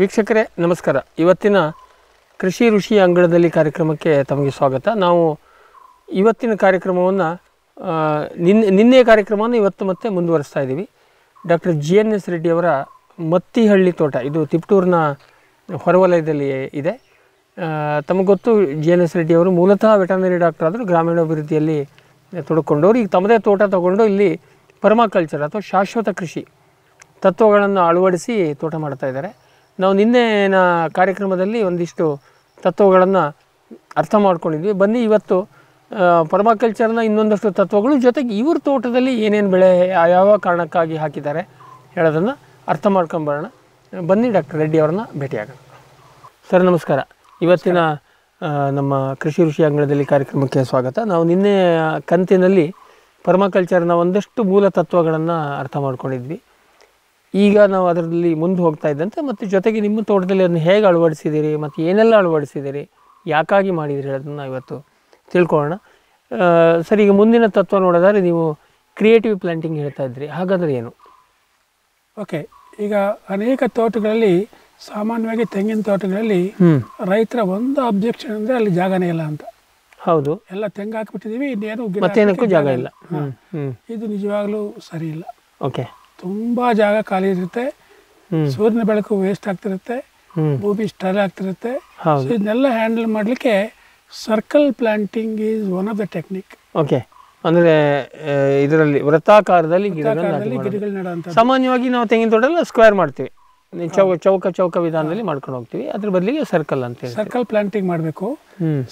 ವೀಕ್ಷಕರೇ, ನಮಸ್ಕಾರ. ಇವತ್ತಿನ ಕೃಷಿ ಋಷಿ ಅಂಗಳದಲ್ಲಿ ಕಾರ್ಯಕ್ರಮಕ್ಕೆ ತಮಗೆ ಸ್ವಾಗತ. ನಾವು ಇವತ್ತಿನ ಕಾರ್ಯಕ್ರಮವನ್ನು ನಿನ್ನೆ ನಿನ್ನೆ ಕಾರ್ಯಕ್ರಮವನ್ನು ಇವತ್ತು ಮತ್ತೆ ಮುಂದುವರಿಸ್ತಾ ಇದ್ದೀವಿ. ಡಾಕ್ಟರ್ ಜಿ ಎನ್ ಎಸ್ ರೆಡ್ಡಿಯವರ ಮತ್ತಿಹಳ್ಳಿ ತೋಟ, ಇದು ತಿಪ್ಟೂರಿನ ಹೊರವಲಯದಲ್ಲಿ ಇದೆ. ತಮಗೆ ಗೊತ್ತು ಜಿ ಎನ್ ಎಸ್ ರೆಡ್ಡಿಯವರು ಮೂಲತಃ ವೆಟರ್ನರಿ ಡಾಕ್ಟರ್ ಆದರೂ ಗ್ರಾಮೀಣಾಭಿವೃದ್ಧಿಯಲ್ಲಿ ತೊಡಕೊಂಡವರು. ಈಗ ತಮ್ಮದೇ ತೋಟ ತಗೊಂಡು ಇಲ್ಲಿ ಪರ್ಮಾಕಲ್ಚರ್ ಅಥವಾ ಶಾಶ್ವತ ಕೃಷಿ ತತ್ವಗಳನ್ನು ಅಳವಡಿಸಿ ತೋಟ ಮಾಡ್ತಾ ಇದ್ದಾರೆ. ನಾವು ನಿನ್ನೆನ ಕಾರ್ಯಕ್ರಮದಲ್ಲಿ ಒಂದಿಷ್ಟು ತತ್ವಗಳನ್ನು ಅರ್ಥ ಮಾಡ್ಕೊಂಡಿದ್ವಿ. ಬನ್ನಿ ಇವತ್ತು ಪರ್ಮಾಕಲ್ಚರ್ನ ಇನ್ನೊಂದಷ್ಟು ತತ್ವಗಳು ಜೊತೆಗೆ ಇವ್ರ ತೋಟದಲ್ಲಿ ಏನೇನು ಬೆಳೆ ಯಾವ ಕಾರಣಕ್ಕಾಗಿ ಹಾಕಿದ್ದಾರೆ ಹೇಳೋದನ್ನು ಅರ್ಥ ಮಾಡ್ಕೊಂಬರೋಣ ಬನ್ನಿ ಡಾಕ್ಟರ್ ರೆಡ್ಡಿ ಅವ್ರನ್ನ ಭೇಟಿಯಾಗೋಣ. ಸರ್, ನಮಸ್ಕಾರ. ಇವತ್ತಿನ ನಮ್ಮ ಕೃಷಿ ಋಷಿ ಅಂಗಳದಲ್ಲಿ ಕಾರ್ಯಕ್ರಮಕ್ಕೆ ಸ್ವಾಗತ. ನಾವು ನಿನ್ನೆ ಕಂತಿನಲ್ಲಿ ಪರ್ಮಾಕಲ್ಚರ್ನ ಒಂದಷ್ಟು ಮೂಲ ತತ್ವಗಳನ್ನು ಅರ್ಥ ಮಾಡ್ಕೊಂಡಿದ್ವಿ. ಈಗ ನಾವು ಅದರಲ್ಲಿ ಮುಂದೆ ಹೋಗ್ತಾ ಇದ್ದಂತೆ ಮತ್ತು ಜೊತೆಗೆ ನಿಮ್ಮ ತೋಟದಲ್ಲಿ ಅದನ್ನು ಹೇಗೆ ಅಳವಡಿಸಿದ್ದೀರಿ ಮತ್ತು ಏನೆಲ್ಲ ಅಳವಡಿಸಿದ್ದೀರಿ? ಯಾಕಾಗಿ ಮಾಡಿದಿರಿ ಅದನ್ನು ಇವತ್ತು ತಿಳ್ಕೊಳ್ಳೋಣ. ಸರಿ ಈಗ ಮುಂದಿನ ತತ್ವ ನೋಡೋದಾದ್ರೆ ನೀವು ಕ್ರಿಯೇಟಿವ್ ಪ್ಲಾಂಟಿಂಗ್ ಹೇಳ್ತಾ ಇದ್ರಿ. ಹಾಗಾದರೆ ಏನು? ಓಕೆ ಈಗ ಅನೇಕ ತೋಟಗಳಲ್ಲಿ ಸಾಮಾನ್ಯವಾಗಿ ತೆಂಗಿನ ತೋಟಗಳಲ್ಲಿ ರೈತರ ಒಂದು ಅಬ್ಜೆಕ್ಷನ್ ಅಂದರೆ ಅಲ್ಲಿ ಜಾಗನೇ ಇಲ್ಲ ಅಂತ. ಹೌದು. ಎಲ್ಲ ತೆಂಗು ಹಾಕಿಬಿಟ್ಟಿದ್ದೀವಿ ಇನ್ನೇನು ಮತ್ತೇನಕ್ಕೂ ಜಾಗ ಇಲ್ಲ. ಇದು ನಿಜವಾಗ್ಲೂ ಸರಿ ಇಲ್ಲ. ಓಕೆ ತುಂಬ ಜಾಗ ಖಾಲಿ ಇರುತ್ತೆ. ಸೂರ್ಯನ ಬೆಳಕು ವೇಸ್ಟ್ ಆಗ್ತಿರುತ್ತೆ. ಭೂಮಿ ಸ್ಟರ್ ಆಗ್ತಿರುತ್ತೆ. ಇದನ್ನೆಲ್ಲ ಹ್ಯಾಂಡಲ್ ಮಾಡಲಿಕ್ಕೆ circle planting is one of the technique okay ಅಂದ್ರೆ ಇದರಲ್ಲಿ ವೃತ್ತಾಕಾರದಲ್ಲಿ ಗಿಡಗಳನ್ನ ಸಾಮಾನ್ಯವಾಗಿ ನಾವು ತೆಂಗಿನ ತೋಟಲ್ಲ ಸ್ಕ್ವೇರ್ ಮಾಡ್ತೀವಿ. ಚೌಕ ಚೌಕ ಚೌಕ ವಿಧಾನದಲ್ಲಿ ಮಾಡ್ಕೊಂಡು ಹೋಗ್ತೀವಿ. ಅದ್ರ ಬದಲಿಗೆ ಸರ್ಕಲ್ ಅಂತ ಸರ್ಕಲ್ ಪ್ಲಾಂಟಿಂಗ್ ಮಾಡಬೇಕು.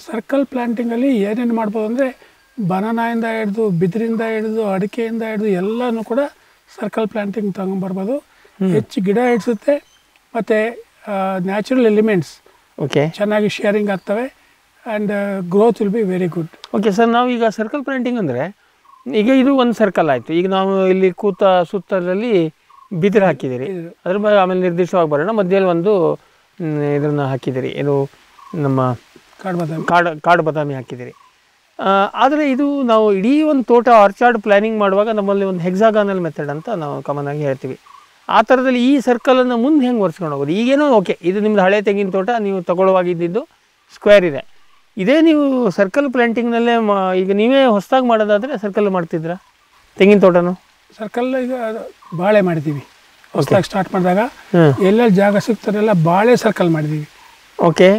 ಸರ್ಕಲ್ ಪ್ಲಾಂಟಿಂಗ್ ಅಲ್ಲಿ ಏನೇನು ಮಾಡ್ಬೋದು ಅಂದ್ರೆ ಬನಾನಾಯಿಂದ ಹಿಡಿದು ಬಿದಿರಿಂದ ಹಿಡಿದು ಅಡಿಕೆಯಿಂದ ಹಿಡಿದು ಎಲ್ಲಾನು ಕೂಡ ಸರ್ಕಲ್ ಪ್ಲಾಂಟಿಂಗ್ ತಗೊಂಬರ್ಬೋದು. ಹೆಚ್ಚು ಗಿಡ ಇಡಿಸುತ್ತೆ ಮತ್ತು ನ್ಯಾಚುರಲ್ ಎಲಿಮೆಂಟ್ಸ್ ಓಕೆ ಚೆನ್ನಾಗಿ ಶೇರಿಂಗ್ ಆಗ್ತವೆ and growth will be very good okay sir ನಾವು ಈಗ ಸರ್ಕಲ್ ಪ್ಲಾಂಟಿಂಗ್ ಅಂದರೆ ಈಗ ಇದು ಒಂದು ಸರ್ಕಲ್ ಆಯಿತು. ಈಗ ನಾವು ಇಲ್ಲಿ ಕೂತ ಸುತ್ತಲಲ್ಲಿ ಬಿದಿರು ಹಾಕಿದ್ದೀರಿ ಅದ್ರ ಬಗ್ಗೆ ಆಮೇಲೆ ನಿರ್ದಿಷ್ಟವಾಗಿ ಬರೋಣ. ಮಧ್ಯದಲ್ಲಿ ಒಂದು ಇದನ್ನು ಹಾಕಿದ್ದೀರಿ ಏನು ನಮ್ಮ ಕಾಡು ಬಾದಾಮಿ. ಕಾಡು ಕಾಡು ಬಾದಾಮಿ ಹಾಕಿದ್ದೀರಿ ಆದರೆ ಇದು ನಾವು ಇಡೀ ಒಂದು ತೋಟ ಆರ್ಚಾರ್ಡ್ ಪ್ಲ್ಯಾನಿಂಗ್ ಮಾಡುವಾಗ ನಮ್ಮಲ್ಲಿ ಒಂದು ಹೆಕ್ಸಾಗಾನಲ್ ಮೆಥಡ್ ಅಂತ ನಾವು ಕಾಮನ್ ಆಗಿ ಹೇಳ್ತೀವಿ. ಆ ಥರದಲ್ಲಿ ಈ ಸರ್ಕಲನ್ನು ಮುಂದೆ ಹೆಂಗೆ ಒರೆಸ್ಕೊಂಡು ಹೋಗೋದು? ಈಗೇನೋ ಓಕೆ ಇದು ನಿಮ್ಮದು ಹಳೆ ತೆಂಗಿನ ತೋಟ ನೀವು ತಗೊಳ್ಳುವಾಗಿದ್ದು ಸ್ಕ್ವೇರ್ ಇದೆ. ಇದೇ ನೀವು ಸರ್ಕಲ್ ಪ್ಲ್ಯಾಂಟಿಂಗ್ನಲ್ಲೇ ಮಾ ಈಗ ನೀವೇ ಹೊಸದಾಗಿ ಮಾಡೋದಾದರೆ ಸರ್ಕಲ್ ಮಾಡ್ತಿದ್ರಾ? ತೆಂಗಿನ ತೋಟನು? ಸರ್ಕಲ್ ಈಗ ಬಾಳೆ ಮಾಡಿದ್ದೀವಿ. ಹೊಸದಾಗಿ ಸ್ಟಾರ್ಟ್ ಮಾಡಿದಾಗ ಎಲ್ಲ ಎಲ್ಲೆಲ್ಲಿ ಜಾಗ ಸಿಗ್ತಾರೆಲ್ಲ ಬಾಳೆ ಸರ್ಕಲ್ ಮಾಡಿದ್ದೀವಿ. ಓಕೆ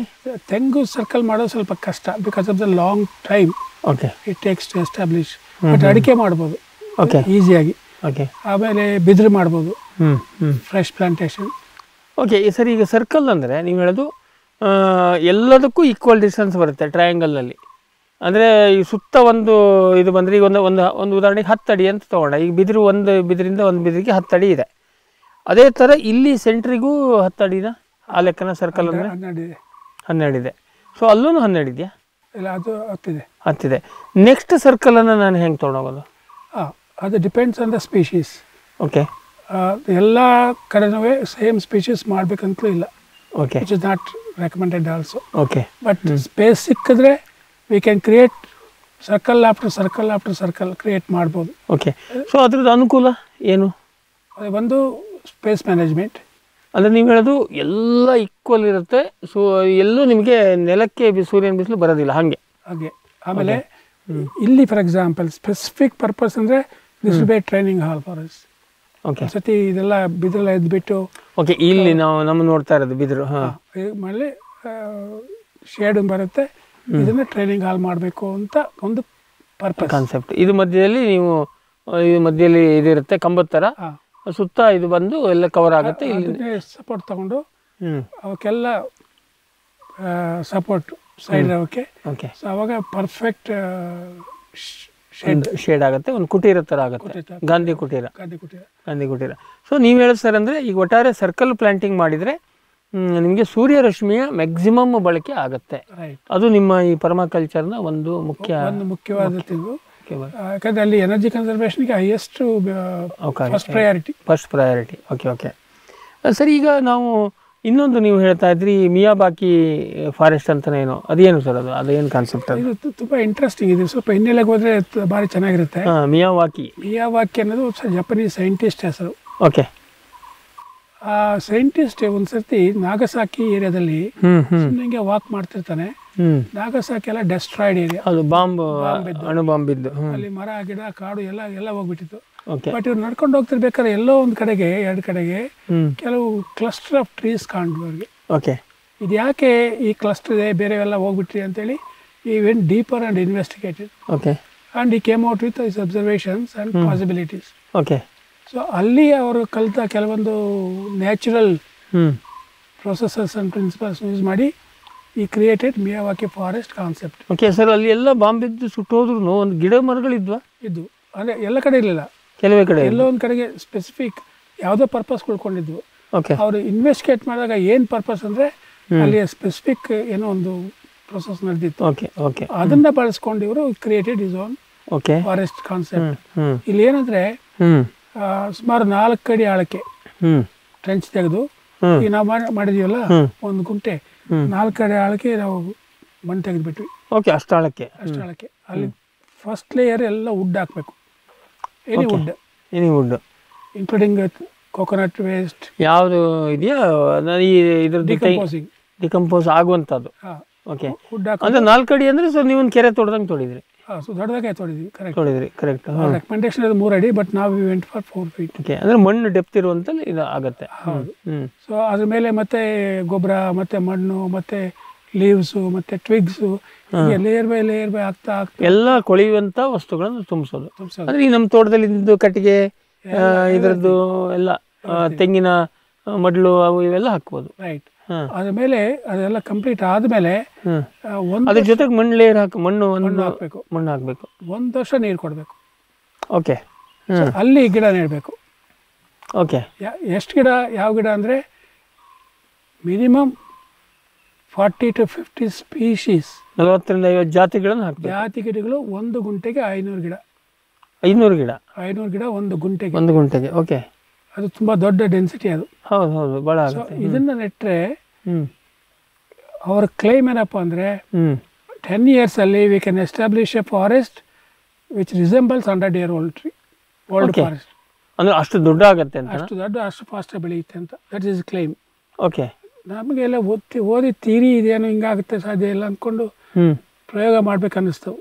ತೆಂಗು ಸರ್ಕಲ್ ಮಾಡೋದು ಸ್ವಲ್ಪ ಕಷ್ಟ because of the long time okay it takes to establish but ಅಡಿಕೆ ಮಾಡ್ಬೋದು. ಓಕೆ ಈಸಿಯಾಗಿ ಓಕೆ ಆಮೇಲೆ ಬಿದಿರು ಮಾಡ್ಬೋದು. ಫ್ರೆಶ್ ಪ್ಲಾಂಟೇಶನ್ ಓಕೆ ಸರ್ ಈಗ ಸರ್ಕಲ್ ಅಂದರೆ ನೀವು ಹೇಳೋದು ಎಲ್ಲದಕ್ಕೂ ಈಕ್ವಲ್ ಡಿಸ್ಟೆನ್ಸ್ ಬರುತ್ತೆ ಟ್ರಯಾಂಗಲ್ನಲ್ಲಿ ಅಂದರೆ ಈ ಸುತ್ತ ಒಂದು ಇದು ಬಂದರೆ ಈಗ ಒಂದು ಒಂದು ಒಂದು ಉದಾಹರಣೆಗೆ ಹತ್ತು ಅಡಿ ಅಂತ ತೊಗೊಂಡ. ಈಗ ಬಿದಿರು ಒಂದು ಬಿದಿರಿಂದ ಒಂದು ಬಿದಿರಿಗೆ ಹತ್ತು ಅಡಿ ಇದೆ. ಅದೇ ಥರ ಇಲ್ಲಿ ಸೆಂಟ್ರಿಗೂ ಹತ್ತು ಅಡಿನ ಆ ಲೆಕ್ಕನ ಸರ್ಕಲ್ ಅಂದರೆ ಹನ್ನೆರಡಿದೆ ಹನ್ನೆರಡಿದೆ ಸೊ ಅಲ್ಲೂ ಹನ್ನೆರಡು ಇದೆಯಾ? ಇಲ್ಲ ಅದು ಹತ್ತಿದೆ. ಹತ್ತಿದೆ. ನೆಕ್ಸ್ಟ್ ಸರ್ಕಲನ್ನು ನಾನು ಹೆಂಗೆ ತೊಗೊಂಡೋಗೋದು? ಹಾಂ ಅದು depends on the species okay ಎಲ್ಲ ಕಡೆನೂ ಸೇಮ್ ಸ್ಪೀಶೀಸ್ ಮಾಡಬೇಕಂತಲೂ ಇಲ್ಲ. Okay it is not recommended also okay but space ಸಿಕ್ಕಿದ್ರೆ we can create circle after circle after circle create ಮಾಡ್ಬೋದು. ಓಕೆ ಸೊ ಅದ್ರದ್ದು ಅನುಕೂಲ ಏನು? ಅದೇ ಒಂದು ಸ್ಪೇಸ್ ಮ್ಯಾನೇಜ್ಮೆಂಟ್ ಅಂದರೆ ನೀವು ಹೇಳೋದು ಎಲ್ಲ ಈಕ್ವಲ್ ಇರುತ್ತೆ. ಸೊ ಎಲ್ಲೂ ನಿಮಗೆ ನೆಲಕ್ಕೆ ಬಿ- ಸೂರ್ಯನ ಬಿಸಿಲು ಬರೋದಿಲ್ಲ ಹಾಗೆ. ಹಾಗೆ. ಆಮೇಲೆ ಇಲ್ಲಿ ಫಾರ್ ಎಕ್ಸಾಂಪಲ್ ಸ್ಪೆಸಿಫಿಕ್ ಪರ್ಪಸ್ ಅಂದರೆ this be training hall for us okay ಸತಿ ಇದೆಲ್ಲ ಬಿದಿರೆಲ್ಲ ಎದ್ಬಿಟ್ಟು ಓಕೆ ಇಲ್ಲಿ ನಾವು ನಮ್ಮ ನೋಡ್ತಾ ಇರೋದು ಬಿದಿರು ಹಾಂ. ಮಾಡಲಿ ಶೇಡ್ ಬರುತ್ತೆ. ಇದನ್ನ ಟ್ರೈನಿಂಗ್ ಹಾಲ್ ಮಾಡಬೇಕು ಅಂತ ಒಂದು ಪರ್ಪಸ್ ಕಾನ್ಸೆಪ್ಟ್ ಇದು ಮಧ್ಯದಲ್ಲಿ ನೀವು ಇದು ಮಧ್ಯದಲ್ಲಿ ಇದಿರುತ್ತೆ ಕಂಬದ ಥರ ಸುತ್ತ ಇದು ಬಂದು ಎಲ್ಲ ಕವರ್ ಆಗುತ್ತೆ ಇಲ್ಲಿ. ಸಪೋರ್ಟ್ ತಗೊಂಡು ಅವಕ್ಕೆಲ್ಲ ಸಪೋರ್ಟ್ ಸೈಡ್ ಅವಕ್ಕೆ. ಓಕೆ ಸೊ ಅವಾಗ ಪರ್ಫೆಕ್ಟ್ ಶೇಡ್ ಶೇಡ್ ಆಗುತ್ತೆ ಒಂದು ಕುಟೀರ ಥರ ಆಗುತ್ತೆ. ಗಾಂಧಿ ಕುಟೀರ. ಗಾಂಧಿ ಕುಟೀರ. ಗಾಂಧಿ ಕುಟೀರ. ಸೊ ನೀವು ಹೇಳೋದು ಸರ್ ಅಂದರೆ ಈಗ ಒಟ್ಟಾರೆ ಸರ್ಕಲ್ ಪ್ಲಾಂಟಿಂಗ್ ಮಾಡಿದರೆ ನಿಮಗೆ ಸೂರ್ಯರಶ್ಮಿಯ ಮ್ಯಾಕ್ಸಿಮಮ್ ಬಳಕೆ ಆಗುತ್ತೆ. ಅದು ನಿಮ್ಮ ಈ ಪರ್ಮಾಕಲ್ಚರ್ನ ಒಂದು ಮುಖ್ಯ ಒಂದು ಮುಖ್ಯವಾದ ತಿಂಗು. ಮುಖ್ಯವಾದ ಯಾಕಂದ್ರೆ ಅಲ್ಲಿ energy ಕನ್ಸರ್ವೇಷನ್ಗೆ highest first priority first priority okay okay sir ಈಗ ನಾವು ಇನ್ನೊಂದು ನೀವು ಹೇಳ್ತಾ ಇದ್ರಿ ಮಿಯಾಬಾಕಿ ಫಾರೆಸ್ಟ್ ಅಂತ ಏನು? ಅದೇನು ಸರ್ ಅದು? ಅದೇನು ಕಾನ್ಸೆಪ್ಟ್ ಅದು? ತುಂಬಾ ಇಂಟ್ರೆಸ್ಟಿಂಗ್ ಇದೆ. ಸ್ವಲ್ಪ ಹಿನ್ನೆಲೆಗೆ ಹೋದ್ರೆ ಭಾರಿ ಚೆನ್ನಾಗಿರುತ್ತೆ. ಹಾಂ ಮಿಯಾವಾಕಿ ಮಿಯಾವಾಕಿ ಅನ್ನೋದು ಜಪನೀಸ್ ಸೈಂಟಿಸ್ಟ್ ಹೆಸರು. ಓಕೆ ಆ ಸೈಂಟಿಸ್ಟ್ ಒಂದು ಸರ್ತಿ ನಾಗಸಾಕಿ ಏರಿಯಾದಲ್ಲಿ ಸುಮ್ಮನೆ ವಾಕ್ ಮಾಡ್ತಿರ್ತಾನೆ. ಹ್ಮ್ ನಾಗಸಾಕಿ ಎಲ್ಲ ಡೆಸ್ಟ್ರಾಯ್ಡ್ ಏರಿಯಾ ಅದು ಬಾಂಬ್ ಅಣು ಬಾಂಬ್ ಅಲ್ಲಿ ಮರ ಗಿಡ ಕಾಡು ಎಲ್ಲ ಎಲ್ಲ ಹೋಗ್ಬಿಟ್ಟಿತ್ತು. ಬಟ್ ಇವ್ರು ನಡ್ಕೊಂಡು ಹೋಗ್ತಿರ್ಬೇಕಾದ್ರೆ ಎಲ್ಲೋ ಒಂದು ಕಡೆಗೆ ಎರಡು ಕಡೆಗೆ ಕೆಲವು ಕ್ಲಸ್ಟರ್ ಆಫ್ ಟ್ರೀಸ್ ಕಾಣ್ದು ಅವ್ರಿಗೆ. ಓಕೆ ಇದು ಯಾಕೆ ಈ ಕ್ಲಸ್ಟರ್ ಇದೆ ಬೇರೆವೆಲ್ಲ ಹೋಗ್ಬಿಟ್ರಿ ಅಂತೇಳಿ he went deeper and investigated okay and he came out with his observations and possibilities okay so ಅಲ್ಲಿ ಅವರು ಕಲಿತ ಕೆಲವೊಂದು natural processes and principles use ಮಾಡಿ he created Miyawaki forest concept okay sir ಅಲ್ಲಿ ಎಲ್ಲ ಬಾಂಬ್ ಬಿದ್ದು ಸುಟ್ಟೋದ್ರು ಒಂದು ಗಿಡ ಮರಗಳಿದ್ವಾ? ಇದ್ವು. ಅಂದರೆ ಎಲ್ಲ ಕಡೆ ಇರಲಿಲ್ಲ. ಕೆಲವೇ ಕಡೆ ಎಲ್ಲೋ ಒಂದು ಕಡೆಗೆ ಸ್ಪೆಸಿಫಿಕ್ ಯಾವುದೋ ಪರ್ಪಸ್ ಉಳ್ಕೊಂಡಿದ್ವು. ಓಕೆ ಅವರು ಇನ್ವೆಸ್ಟಿಗೇಟ್ ಮಾಡಿದಾಗ ಏನು ಪರ್ಪಸ್ ಅಂದರೆ ಅಲ್ಲಿ ಸ್ಪೆಸಿಫಿಕ್ ಏನೋ ಒಂದು ಪ್ರೊಸೆಸ್ ನಡೆದಿತ್ತು. ಓಕೆ ಓಕೆ ಅದನ್ನ ಬಳಸ್ಕೊಂಡು ಇವರು created his own okay forest concept ಇಲ್ಲಿ ಏನಂದ್ರೆ ಸುಮಾರು ನಾಲ್ಕು ಅಡಿ ಆಳಕ್ಕೆ ಟ್ರೆಂಚ್ ತೆಗೆದು ಈಗ ನಾವು ಮಾಡಿ- ಮಾಡಿದೀವಲ್ಲ. ಒಂದು ಗುಂಟೆ. ಹ್ಮ್. ನಾಲ್ಕು ಆಳಕ್ಕೆ ನಾವು ಮಣ್ಣು ತೆಗೆದ್ಬಿಟ್ವಿ. ಓಕೆ ಅಷ್ಟಾಳಕ್ಕೆ ಅಷ್ಟು ಆಳಕ್ಕೆ. ಅಲ್ಲಿ ಫಸ್ಟ್ ಲೇಯರ್ ಎಲ್ಲ ವುಡ್ ಹಾಕಬೇಕು. Any wood any wood including coconut waste ಯಾವುದು ಇದೆಯಾ? ಈ ಇದ್ರ ಡಿಕಂಪೋಸಿಂಗ್ ಡಿಕಂಪೋಸ್ ಆಗುವಂಥದ್ದು. ಓಕೆ. ಹಾಕಿ ಅಂದ್ರೆ ನಾಲ್ಕು ಅಡಿ ಅಂದ್ರೆ ಸೊ ನೀವು ಒಂದು ಕೆರೆ ತೊಡ್ದಂಗೆ ತೋಡಿದ್ರಿ. ಸೊ ದೊಡ್ಡದಾಗೆ ತೋಡಿದ್ವಿ ಕರೆಕ್ಟ್ ತೋಡಿದ್ರಿ ಕರೆಕ್ಟ್ ರೆಕಮೆಂಡೇಶನ್ ಅದು ಮೂರು ಅಡಿ ಬಟ್ ನಾವು went for four feet okay ಅಂದ್ರೆ ಮಣ್ಣು ಡೆಪ್ತ್ ಇರುವಂತಲ್ಲಿ ಇದು ಆಗುತ್ತೆ. ಹೌದು. ಸೊ ಅದ್ರ ಮೇಲೆ ಮತ್ತೆ ಗೊಬ್ಬರ ಮತ್ತೆ ಮಣ್ಣು ಮತ್ತೆ ಲೀವ್ಸು ಮತ್ತೆ twigs layer by layer by ಆಗ್ತಾ ಆಗ್ತಾ ಎಲ್ಲ ಕೊಳೆಯುವಂತ ವಸ್ತುಗಳನ್ನು ತುಂಬಿಸೋದು. ಅಂದ್ರೆ ಈ ನಮ್ಮ ತೋಟದಲ್ಲಿ ಇದ್ದು ಕಟ್ಟಿಗೆ ಇದರದ್ದು ಎಲ್ಲ ತೆಂಗಿನ ಮಡ್ಲು ಅವು ಇವೆಲ್ಲ ಹಾಕ್ಬೋದು. ರೈಟ್ ಹಾ. ಅದ್ರ ಮೇಲೆ ಅದೆಲ್ಲ ಕಂಪ್ಲೀಟ್ ಆದಮೇಲೆ ಒಂದು ಅದ್ರ ಜೊತೆಗೆ ಮಣ್ಣು ಲೇಯರ್ ಹಾಕಿ ಮಣ್ಣು ಒಂದು ಹಾಕಬೇಕು. ಮಣ್ಣು ಹಾಕ್ಬೇಕು. ಒಂದು ವರ್ಷ ನೀರು ಕೊಡಬೇಕು. ಓಕೆ. ಅಲ್ಲಿ ಗಿಡ ನೆಡಬೇಕು. ಓಕೆ. ಎಷ್ಟು ಗಿಡ ಯಾವ ಗಿಡ ಅಂದರೆ minimum forty to fifty species. ನಲವತ್ತರಿಂದ ಐವತ್ತು ಜಾತಿಗಳನ್ನು ಹಾಕ್ಬೇಕು. ಜಾತಿ ಗಿಡಗಳು ಒಂದು ಗುಂಟೆಗೆ ಐನೂರು ಗಿಡ. ಐನೂರು ಗಿಡ. ಐನೂರು ಗಿಡ ಒಂದು ಗುಂಟೆಗೆ. ಒಂದು ಗುಂಟೆಗೆ. ಓಕೆ. ಅದು ತುಂಬಾ ದೊಡ್ಡ ಡೆನ್ಸಿಟಿ ಅದು. ಹೌದು ಹೌದು ಭಾಳ ಇದನ್ನು ನೆಟ್ಟರೆ ಅವ್ರ ಕ್ಲೈಮ್ ಏನಪ್ಪ ಅಂದರೆ ಟೆನ್ ಇಯರ್ಸ್ ಅಲ್ಲಿ we can establish a forest which resembles hundred year old tree old. Forest ಅಂದ್ರೆ ಅಷ್ಟು ದೊಡ್ಡ ಆಗುತ್ತೆ ಅಂತ? ಅಷ್ಟು ದೊಡ್ಡ ಅಷ್ಟು ಫಾಸ್ಟ್ ಬೆಳೆಯುತ್ತೆ ಅಂತ. ದಟ್ ಈಸ್ ಕ್ಲೈಮ್ ಓಕೆ ನಮಗೆಲ್ಲ ಓದಿ ಓದಿ ತೀರಿ ಇದೇನು ಹಿಂಗಾಗುತ್ತೆ ಸಾಧ್ಯ ಇಲ್ಲ ಅಂದ್ಕೊಂಡು ಹ್ಮ್. ಪ್ರಯೋಗ ಮಾಡ್ಬೇಕು ಅನ್ನಿಸ್ತು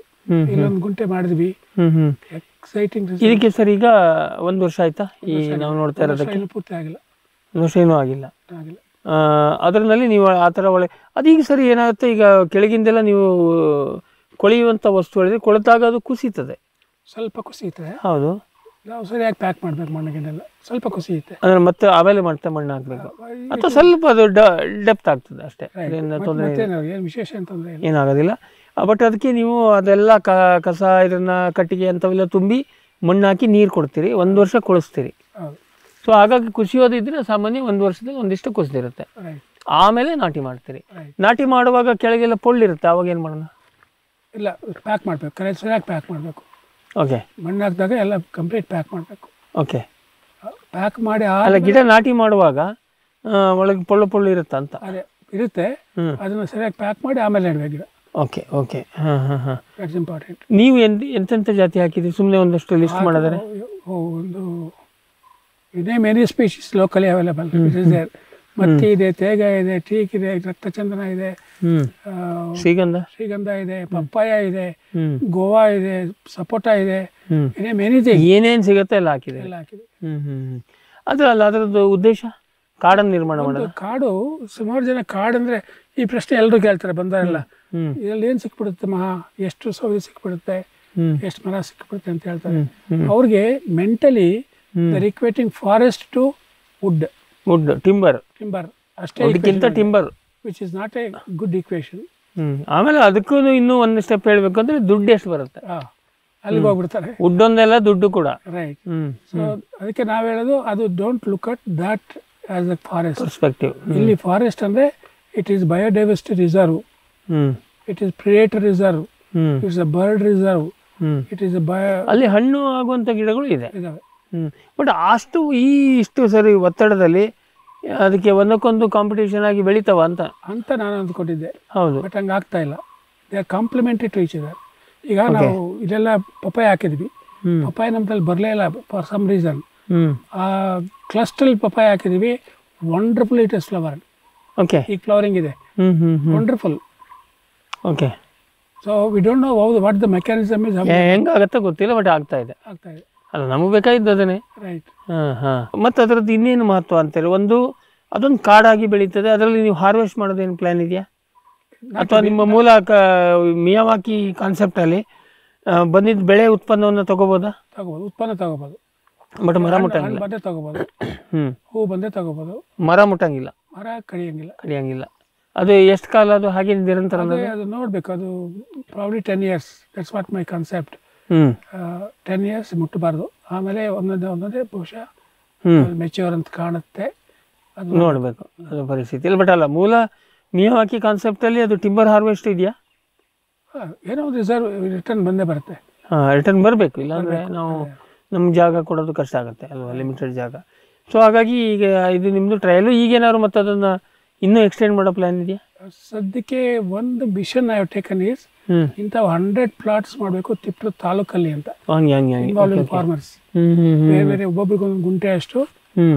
ಇಲ್ಲೊಂದು ಗುಂಟೆ ಮಾಡಿದ್ವಿ. ಎಕ್ಸೈಟಿಂಗ್ ಇದಕ್ಕೆ ಸರ್ ಈಗ ಒಂದು ವರ್ಷ ಆಯ್ತಾ? ಈ ನಾವು ನೋಡ್ತಾ ಇರೋದಕ್ಕೆ? ಪೂರ್ತಿ ಆಗಿಲ್ಲ. ಏನೂ ಆಗಿಲ್ಲ. ಆಗಿಲ್ಲ. ಅದರಲ್ಲಿ ನೀವು ಆ ಥರ ಒಳ್ಳೆ ಅದೀಗ ಸರಿ ಏನಾಗುತ್ತೆ? ಈಗ ಕೆಳಗಿಂದೆಲ್ಲ ನೀವು ಕೊಳೆಯುವಂಥ ವಸ್ತು ಹೇಳಿದ್ರೆ ಕೊಳೆತಾಗ ಅದು ಕುಸಿತದೆ. ಸ್ವಲ್ಪ ಕುಸಿಯುತ್ತೆ. ಹೌದು. ನಾವು ಸರಿಯಾಗಿ ಪ್ಯಾಕ್ ಮಾಡ್ಬೇಕು ಮಣ್ಣಿಗೆಲ್ಲ ಸ್ವಲ್ಪ ಕುಸಿಯುತ್ತೆ. ಅಂದ್ರೆ ಮತ್ತೆ ಆಮೇಲೆ ಮಾಡ್ತಾ ಮಣ್ಣು ಹಾಕ್ಬೇಕು ಅಥವಾ ಸ್ವಲ್ಪ ಅದು ಡೆಪ್ತ್ ಆಗ್ತದೆ ಅಷ್ಟೇ. ತೊಂದರೆ ಏನು ವಿಶೇಷ ಅಂತಂದ್ರೆ ಏನಾಗೋದಿಲ್ಲ. ಬಟ್ ಅದಕ್ಕೆ ನೀವು ಅದೆಲ್ಲ ಕ ಕಸ ಇದನ್ನ ಕಟ್ಟಿಗೆ ಅಂಥವೆಲ್ಲ ತುಂಬಿ ಮಣ್ಣು ಹಾಕಿ ನೀರು ಕೊಡ್ತೀರಿ ಒಂದು ವರ್ಷ ಕೊಳಿಸ್ತೀರಿ. ಸೊ ಹಾಗಾಗಿ ಕುಸಿಯೋದಿದ್ರೆ ಸಾಮಾನ್ಯ ಒಂದು ವರ್ಷದಲ್ಲಿ ಒಂದಿಷ್ಟು ಕುಸಿದಿರುತ್ತೆ. ಆಮೇಲೆ ನಾಟಿ ಮಾಡ್ತೀರಿ. ನಾಟಿ ಮಾಡುವಾಗ ಕೆಳಗೆಲ್ಲ ಪೊಳ್ಳಿರುತ್ತೆ ಅವಾಗ ಏನು ಮಾಡೋಣ? ಇಲ್ಲ ಪ್ಯಾಕ್ ಮಾಡಬೇಕು ಕರೆಕ್ಟ್ ಸರಿಯಾಗಿ ಪ್ಯಾಕ್ ಮಾಡಬೇಕು. ಓಕೆ ಮಣ್ಣು ಹಾಕಿದಾಗ ಎಲ್ಲ ಕಂಪ್ಲೀಟ್ ಪ್ಯಾಕ್ ಮಾಡಬೇಕು. ಓಕೆ ಪ್ಯಾಕ್ ಮಾಡಿ ಅಲ್ಲ ಗಿಡ ನಾಟಿ ಮಾಡುವಾಗ ಒಳಗೆ ಪೊಳ್ಳು ಪೊಳ್ಳು ಇರುತ್ತೆ ಅಂತ ಅದೇ ಇರುತ್ತೆ. ಅದನ್ನು ಸರಿಯಾಗಿ ಪ್ಯಾಕ್ ಮಾಡಿ ಆಮೇಲೆ ನೆಡಬೇಕು ಗಿಡ. ಓಕೆ ಓಕೆ ಹಾಂ ಹಾಂ ಹಾಂ. ಇಂಪಾರ್ಟೆಂಟ್ ನೀವು ಎಂತ ಎಂತೆಂಥ ಜಾತಿ ಹಾಕಿದ್ರಿ ಸುಮ್ಮನೆ ಒಂದಷ್ಟು ಲಿಸ್ಟ್ ಮಾಡಿದ್ರೆ? ಒಂದು ಇದೆ many species locally available is there ಮತ್ತಿ ಇದೆ ತೇಗ ಇದೆ ಟೀಕ್ ಇದೆ ರಕ್ತಚಂದನ ಇದೆ ಶ್ರೀಗಂಧ? ಶ್ರೀಗಂಧ ಇದೆ ಪಪ್ಪಾಯ ಇದೆ ಗೋವಾ ಇದೆ ಸಪೋಟ ಇದೆ ಇದೇ ಮೆನಿ ಏನೇನು ಸಿಗುತ್ತೆ ಎಲ್ಲ ಹಾಕಿದೆ ಎಲ್ಲ ಹಾಕಿದೆ ಹ್ಞೂ ಹ್ಞೂ ಹ್ಞೂ ಅದು ಅಲ್ಲ ಅದರದ್ದು ಉದ್ದೇಶ? ಕಾಡನ್ನು ನಿರ್ಮಾಣ ಮಾಡೋದು? ಕಾಡು ಸುಮಾರು ಜನ ಕಾಡು ಅಂದ್ರೆ ಈ ಪ್ರಶ್ನೆ ಎಲ್ಲರೂ ಕೇಳ್ತಾರೆ ಬಂದವರೆಲ್ಲ. ಇದರಲ್ಲಿ ಏನು ಸಿಕ್ಬಿಡುತ್ತೆ ಮಹಾ? ಎಷ್ಟು ಸೌದೆ ಸಿಕ್ಬಿಡುತ್ತೆ? ಎಷ್ಟು ಮರ ಸಿಕ್ಬಿಡುತ್ತೆ ಅಂತ ಹೇಳ್ತಾರೆ. ಅವ್ರಿಗೆ mentally equating forest to wood wood timber timber ಅಷ್ಟೇ timber which is not a good equation ಹ್ಞೂ ಆಮೇಲೆ ಅದಕ್ಕೂ ಇನ್ನೂ ಒಂದು ಸ್ಟೆಪ್ ಹೇಳಬೇಕು ಅಂದರೆ ದುಡ್ಡು ಎಷ್ಟು ಬರುತ್ತೆ? ಅಲ್ಲಿಗೆ ಹೋಗ್ಬಿಡ್ತಾರೆ. ವುಡ್ ಒಂದೆಲ್ಲ ದುಡ್ಡು ಕೂಡ. ರೈಟ್ ಸೊ ಅದಕ್ಕೆ ನಾವು ಹೇಳೋದು ಅದು don't look at that as a forest perspective ಇಲ್ಲಿ ಫಾರೆಸ್ಟ್ ಅಂದ್ರೆ it is biodiversity reserve hmm it is predator reserve hmm it's a bird reserve hmm it is ಅಲ್ಲಿ ಹಣ್ಣು ಆಗುವಂಥ ಗಿಡಗಳು ಇದೆ. ಬಟ್ ಅಷ್ಟು ಈ ಇಷ್ಟು ಸರಿ ಒತ್ತಡದಲ್ಲಿ ಅದಕ್ಕೆ ಒಂದಕ್ಕೊಂದು ಕಾಂಪಿಟೇಷನ್ ಆಗಿ ಬೆಳಿತಾವ ಅಂತ. ಅಂತ ನಾನು ಅಂದ್ಕೊಂಡಿದ್ದೆ. ಹೌದು. ಬಟ್ ಹಂಗೆ ಆಗ್ತಾ ಇಲ್ಲ. They are complementary to each ಈಗ ನಾವು ಇದೆಲ್ಲ ಪಪಾಯ ಹಾಕಿದ್ವಿ. ಹ್ಞೂ ಪಪಾಯ ನಮ್ದಲ್ಲಿ ಬರಲೇ ಇಲ್ಲ ಫಾರ್ ಸಮ್ ರೀಸನ್ ಕ್ಲಸ್ಟ್ರಲ್ಲಿ ಪಪಾಯ ಹಾಕಿದ್ವಿ. Wonderful it is flower okay ಈ ಫ್ಲವರಿಂಗ್ ಇದೆ. Wonderful okay so we don't know ಹೌದು ವಾಟ್ ದ ಮೆಕ್ಯಾನಿಸಮ್ ಇಸ್ ಹೆಂಗಾಗತ್ತೆ ಗೊತ್ತಿಲ್ಲ ಬಟ್ ಆಗ್ತಾ ಇದೆ. ಆಗ್ತಾ ಇದೆ. ಅಲ್ಲ ನಮಗೆ ಬೇಕಾಗಿದ್ದು ಅದನ್ನೇ? ರೈಟ್ ಹಾಂ ಹಾಂ. ಮತ್ತು ಅದರದ್ದು ಇನ್ನೇನು ಮಹತ್ವ ಅಂತೇಳಿ ಒಂದು ಅದೊಂದು ಕಾಡಾಗಿ ಬೆಳೀತದೆ ಅದರಲ್ಲಿ ನೀವು ಹಾರ್ವೆಸ್ಟ್ ಮಾಡೋದೇನು ಪ್ಲ್ಯಾನ್ ಇದೆಯಾ? ಅಥವಾ ನಿಮ್ಮ ಮೂಲ ಕ ಮಿಯವಾಕಿ ಕಾನ್ಸೆಪ್ಟಲ್ಲಿ ಬಂದಿದ್ದ ಬೆಳೆ ಉತ್ಪನ್ನವನ್ನು ತಗೋಬೋದಾ? ತಗೋಬೋದು. ಉತ್ಪನ್ನ ತಗೋಬೋದು. ಬಟ್ ಮರ ಮುಟ್ಟಂಗಿಲ್ಲ. ಬಟ್ಟೆ ತಗೋಬೋದು. ಹ್ಞೂ ಹೂ ಬಂದೇ ತಗೋಬೋದು. ಮರ ಮುಟ್ಟಂಗಿಲ್ಲ. ಮರ ಕಡಿಯಂಗಿಲ್ಲ. ಕಡಿಯಂಗಿಲ್ಲ. ಅದು ಎಷ್ಟು ಕಾಲ ಅದು ಹಾಗೆ ನಿರಂತರ ಅದೇ ಅದು ನೋಡಬೇಕು ಅದು probably ten years that's what my concept ten years ಮುಟ್ಟಬಾರ್ದು. ಆಮೇಲೆ ಒಂದೊಂದೇ ಒಂದೊಂದೇ ಬಹುಶಃ ಮೆಚ್ಯೂರ್ ಅಂತ ಕಾಣುತ್ತೆ. ಅದು ನೋಡಬೇಕು ಅದು ಪರಿಸ್ಥಿತಿ. ಇಲ್ಲ ಬಟ್ ಅಲ್ಲ ಮೂಲ ಹಾಕಿ ಕಾನ್ಸೆಪ್ಟಲ್ಲಿ ಅದು ಟಿಂಬರ್ ಹಾರ್ವೆಸ್ಟ್ ಇದೆಯಾ? ಏನೋ ಒಂದು ರಿಸರ್ವ್ ರಿಟರ್ನ್ ಬಂದೇ ಬರುತ್ತೆ. ಹಾಂ ರಿಟರ್ನ್ ಬರಬೇಕು. ಇಲ್ಲಾಂದರೆ ನಾವು ನಮ್ಮ ಜಾಗ ಕೊಡೋದು ಕಷ್ಟ ಆಗುತ್ತೆ ಅಲ್ವಾ? ಲಿಮಿಟೆಡ್ ಜಾಗ. ಸೊ ಹಾಗಾಗಿ ಈಗ ಇದು ನಿಮ್ಮದು ಟ್ರಯಲು ಈಗೇನಾದ್ರು ಮತ್ತೆ ಅದನ್ನು ಇನ್ನೂ ಎಕ್ಸ್ಟೆಂಡ್ ಮಾಡೋ ಪ್ಲ್ಯಾನ್ ಇದೆಯಾ? ಸದ್ಯಕ್ಕೆ ಒಂದು ಮಿಷನ್ ಐ ಟೇಕನ್ ಇಸ್ ಇಂಥ ಇಂಥವು ಹಂಡ್ರೆಡ್ ಪ್ಲಾಟ್ಸ್ ಮಾಡಬೇಕು ತಿಪ್ಪರು ತಾಲೂಕಲ್ಲಿ ಅಂತ. ಫಾರ್ಮರ್ಸ್ ಬೇರೆ ಬೇರೆ ಒಬ್ಬೊಬ್ರಿಗೆ ಒಂದು ಗುಂಟೆ ಅಷ್ಟು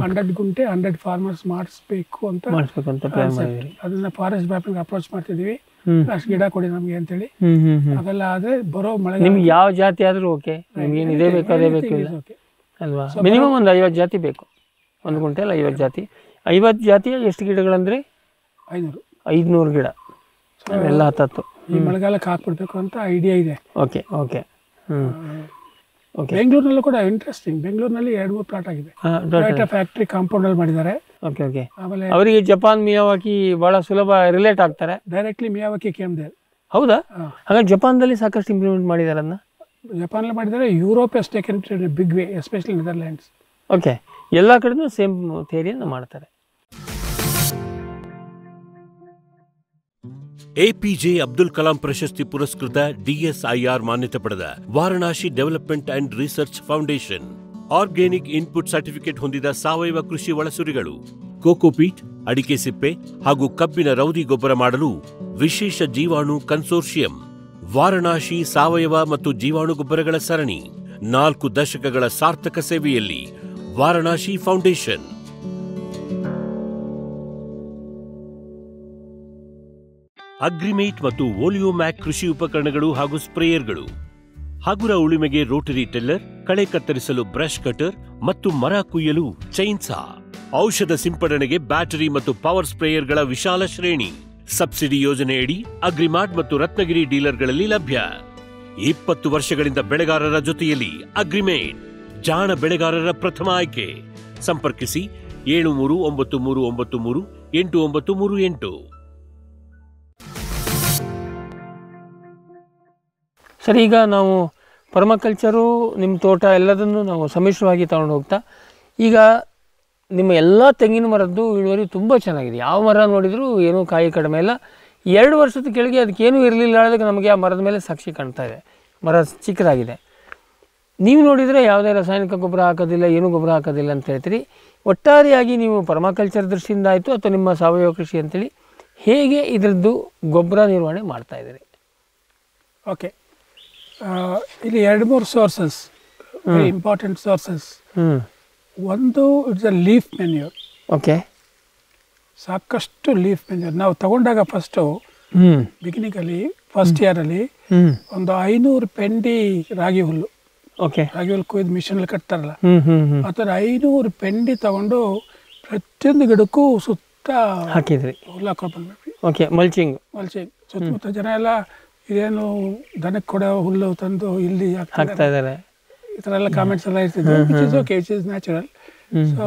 ಹಂಡ್ರೆಡ್ ಗುಂಟೆ ಹಂಡ್ರೆಡ್ ಫಾರ್ಮರ್ಸ್ ಮಾಡಿಸ್ಬೇಕು ಅಂತ ಅದನ್ನ ಫಾರೆಸ್ಟ್ ಬ್ಯಾಪಿಂಗ್ ಅಪ್ರೋಚ್ ಮಾಡ್ತಿದೀವಿ ಅಷ್ಟು ಗಿಡ ಕೊಡಿ ನಮಗೆ ಅಂತೇಳಿ. ಅದೆಲ್ಲ ಆದ್ರೆ ಬರೋ ಮಳೆ ನಿಮ್ಗೆ ಯಾವ ಜಾತಿ ಆದ್ರೂ ಓಕೆ ನಿಮ್ಗೆ ಇದೇ ಬೇಕು ಅದೇ ಬೇಕು ಅಲ್ವಾ? ಮಿನಿಮಮ್ ಒಂದು ಐವತ್ತು ಜಾತಿ ಬೇಕು. ಒಂದು ಗುಂಟೆಲ್ಲ ಐವತ್ತು ಜಾತಿ. ಐವತ್ತು ಜಾತಿಯ ಎಷ್ಟು ಗಿಡಗಳಂದರೆ? ಐನೂರು. ಐದುನೂರು ಗಿಡ. ಎಲ್ಲ ಹತ್ತತ್ತು. ಈ ಮಳೆಗಾಲಕ್ಕೆ ಹಾಕ್ಬಿಡ್ಬೇಕು ಅಂತ ಐಡಿಯಾ ಇದೆ. Okay okay. ಹ್ಞೂ ಓಕೆ. ಬೆಂಗಳೂರಿನಲ್ಲೂ ಕೂಡ ಇಂಟ್ರೆಸ್ಟಿಂಗ್ ಬೆಂಗಳೂರಿನಲ್ಲಿ ಎರಡು ಮೂರು ಪ್ಲಾಟ್ ಆಗಿದೆ. ಟೊಯೋಟಾ ಫ್ಯಾಕ್ಟ್ರಿ ಕಾಂಪೌಂಡಲ್ಲಿ ಮಾಡಿದ್ದಾರೆ. Okay okay. ಆಮೇಲೆ ಅವರಿಗೆ ಜಪಾನ್ ಮಿಯಾವಾಕಿ ಭಾಳ ಸುಲಭ ರಿಲೇಟ್ ಆಗ್ತಾರೆ. ಡೈರೆಕ್ಟ್ಲಿ ಮಿಯಾವಾಕಿ ಕೇಮ್ ದೇರ್ ಹೌದಾ ಹಾಗಾಗಿ ಜಪಾನ್ದಲ್ಲಿ ಸಾಕಷ್ಟು ಇಂಪ್ಲಿಮೆಂಟ್ ಮಾಡಿದ್ದಾರೆ ಅದನ್ನ? ಜಪಾನಲ್ಲಿ ಮಾಡಿದ್ದಾರೆ Europe has taken big way especially Netherlands okay. ಎಲ್ಲ ಕಡೆನೂ ಸೇಮ್ ಥಿಯರಿಯನ್ನು ಮಾಡ್ತಾರೆ. ಎಪಿಜೆ ಅಬ್ದುಲ್ ಕಲಾಂ ಪ್ರಶಸ್ತಿ ಪುರಸ್ಕೃತ ಡಿಎಸ್ಐಆರ್ ಮಾನ್ಯತೆ ಪಡೆದ Varanasi development and research foundation. Organic input certificate ಹೊಂದಿದ ಸಾವಯವ ಕೃಷಿ ಒಳಸುರಿಗಳು ಕೋಕೋಪೀಟ್ ಅಡಿಕೆ ಸಿಪ್ಪೆ ಹಾಗೂ ಕಬ್ಬಿನ ರೌದಿ ಗೊಬ್ಬರ ಮಾಡಲು ವಿಶೇಷ ಜೀವಾಣು ಕನ್ಸೋರ್ಷಿಯಂ, ವಾರಣಾಸಿ ಸಾವಯವ ಮತ್ತು ಜೀವಾಣು ಗೊಬ್ಬರಗಳ ಸರಣಿ ನಾಲ್ಕು ದಶಕಗಳ ಸಾರ್ಥಕ ಸೇವೆಯಲ್ಲಿ ವಾರಣಾಸಿ ಫೌಂಡೇಶನ್. ಅಗ್ರಿಮೇಟ್ ಮತ್ತು ಓಲಿಯೋಮ್ಯಾಕ್ ಕೃಷಿ ಉಪಕರಣಗಳು ಹಾಗೂ ಸ್ಪ್ರೇಯರ್ಗಳು. ಹಗುರ ಉಳುಮೆಗೆ ರೋಟರಿ ಟಿಲ್ಲರ್, ಕಳೆ ಕತ್ತರಿಸಲು ಬ್ರಷ್ ಕಟರ್ ಮತ್ತು ಮರ ಕುಯ್ಯಲು ಚೈನ್ಸಾ. ಔಷಧ ಸಿಂಪಡಣೆಗೆ ಬ್ಯಾಟರಿ ಮತ್ತು ಪವರ್ ಸ್ಪ್ರೇಯರ್ಗಳ ವಿಶಾಲ ಶ್ರೇಣಿ. ಸಬ್ಸಿಡಿ ಯೋಜನೆಯಡಿ ಅಗ್ರಿಮಾರ್ಟ್ ಮತ್ತು ರತ್ನಗಿರಿ ಡೀಲರ್ಗಳಲ್ಲಿ ಲಭ್ಯ. ಇಪ್ಪತ್ತು ವರ್ಷಗಳಿಂದ ಬೆಳೆಗಾರರ ಜೊತೆಯಲ್ಲಿ ಅಗ್ರಿಮೇಟ್. ಜಾಣ ಬೆಳೆಗಾರರ ಪ್ರಥಮ ಆಯ್ಕೆ. ಸಂಪರ್ಕಿಸಿ ಏಳು ಮೂರು, ಒಂಬತ್ತು ಮೂರು ಒಂಬತ್ತು ಮೂರು, ಎಂಟು ಒಂಬತ್ತು ಮೂರು ಎಂಟು. ಸರಿ, ಈಗ ನಾವು ಪರ್ಮಾಕಲ್ಚರು, ನಿಮ್ಮ ತೋಟ ಎಲ್ಲದನ್ನು ನಾವು ಸಮ್ಮಿಶ್ರವಾಗಿ ತಗೊಂಡು ಹೋಗ್ತಾ, ಈಗ ನಿಮ್ಮ ಎಲ್ಲ ತೆಂಗಿನ ಮರದ್ದು ಇಳುವರಿ ತುಂಬ ಚೆನ್ನಾಗಿದೆ. ಯಾವ ಮರ ನೋಡಿದರೂ ಏನೂ ಕಾಯಿ ಕಡಿಮೆ ಇಲ್ಲ. ಎರಡು ವರ್ಷದ ಕೆಳಗೆ ಅದಕ್ಕೇನೂ ಇರಲಿಲ್ಲ ಅನ್ನೋದಕ್ಕೆ ನಮಗೆ ಆ ಮರದ ಮೇಲೆ ಸಾಕ್ಷಿ ಕಾಣ್ತಾ ಇದೆ. ಮರ ಚಿಕ್ಕದಾಗಿದೆ. ನೀವು ನೋಡಿದರೆ ಯಾವುದೇ ರಾಸಾಯನಿಕ ಗೊಬ್ಬರ ಹಾಕೋದಿಲ್ಲ ಏನು ಗೊಬ್ಬರ ಹಾಕೋದಿಲ್ಲ ಅಂತ ಹೇಳ್ತೀರಿ. ಒಟ್ಟಾರೆಯಾಗಿ ನೀವು ಪರ್ಮಾಕಲ್ಚರ್ ದೃಷ್ಟಿಯಿಂದ ಆಯಿತು ಅಥವಾ ನಿಮ್ಮ ಸಾವಯವ ಕೃಷಿ ಅಂತೇಳಿ ಹೇಗೆ ಇದರದ್ದು ಗೊಬ್ಬರ ನಿರ್ವಹಣೆ ಮಾಡ್ತಾ ಇದ್ದೀರಿ? ಓಕೆ. ಇಲ್ಲಿ ಎರಡು ಮೂರು ಸೋರ್ಸಸ್ ವೆರಿ ಇಂಪಾರ್ಟೆಂಟ್ ಸೋರ್ಸಸ್ ಒಂದು it's a leaf manure okay. ಸಾಕಷ್ಟು ಲೀಫ್ ಮೆನ್ಯೂರ್ ನಾವು ತಗೊಂಡಾಗ ಫಸ್ಟು ಬಿಗಿನಿಂಗಲ್ಲಿ ಫಸ್ಟ್ ಇಯರಲ್ಲಿ ಒಂದು ಐನೂರು ಪೆಂಡಿ ರಾಗಿ ಹುಲ್ಲು. ಓಕೆ ರಾಗಿ ಹುಲ್ಲು ಕೊಯ್ದು ಮಿಷನಲ್ಲಿ ಕಟ್ತಾರಲ್ಲ? ಆ ಥರ ಐನೂರು ಪೆಂಡಿ ತಗೊಂಡು ಪ್ರತಿಯೊಂದು ಗಿಡಕ್ಕೂ ಸುತ್ತ ಹಾಕಿದ್ರಿ. ಹುಲ್ಲು ಹಾಕೊಂಡು ಬಂದ್ಬಿಟ್ವಿ. ಓಕೆ ಮಲ್ಚಿಂಗ್ ಮಲ್ಚಿಂಗ್ ಸುತ್ತಮುತ್ತ ಜನ ಎಲ್ಲ ಇದೇನು ದನಕ್ಕೆ ಕೊಡೋ ಹುಲ್ಲು ತಂದು ಇಲ್ಲಿ ಹಾಕ್ತಾ ಇದ್ದಾರೆ. ಈ ಥರ ಎಲ್ಲ ಕಾಮೆಂಟ್ಸ್ ಎಲ್ಲ ಇರ್ತಿದ್ವಿ which is okay which is natural so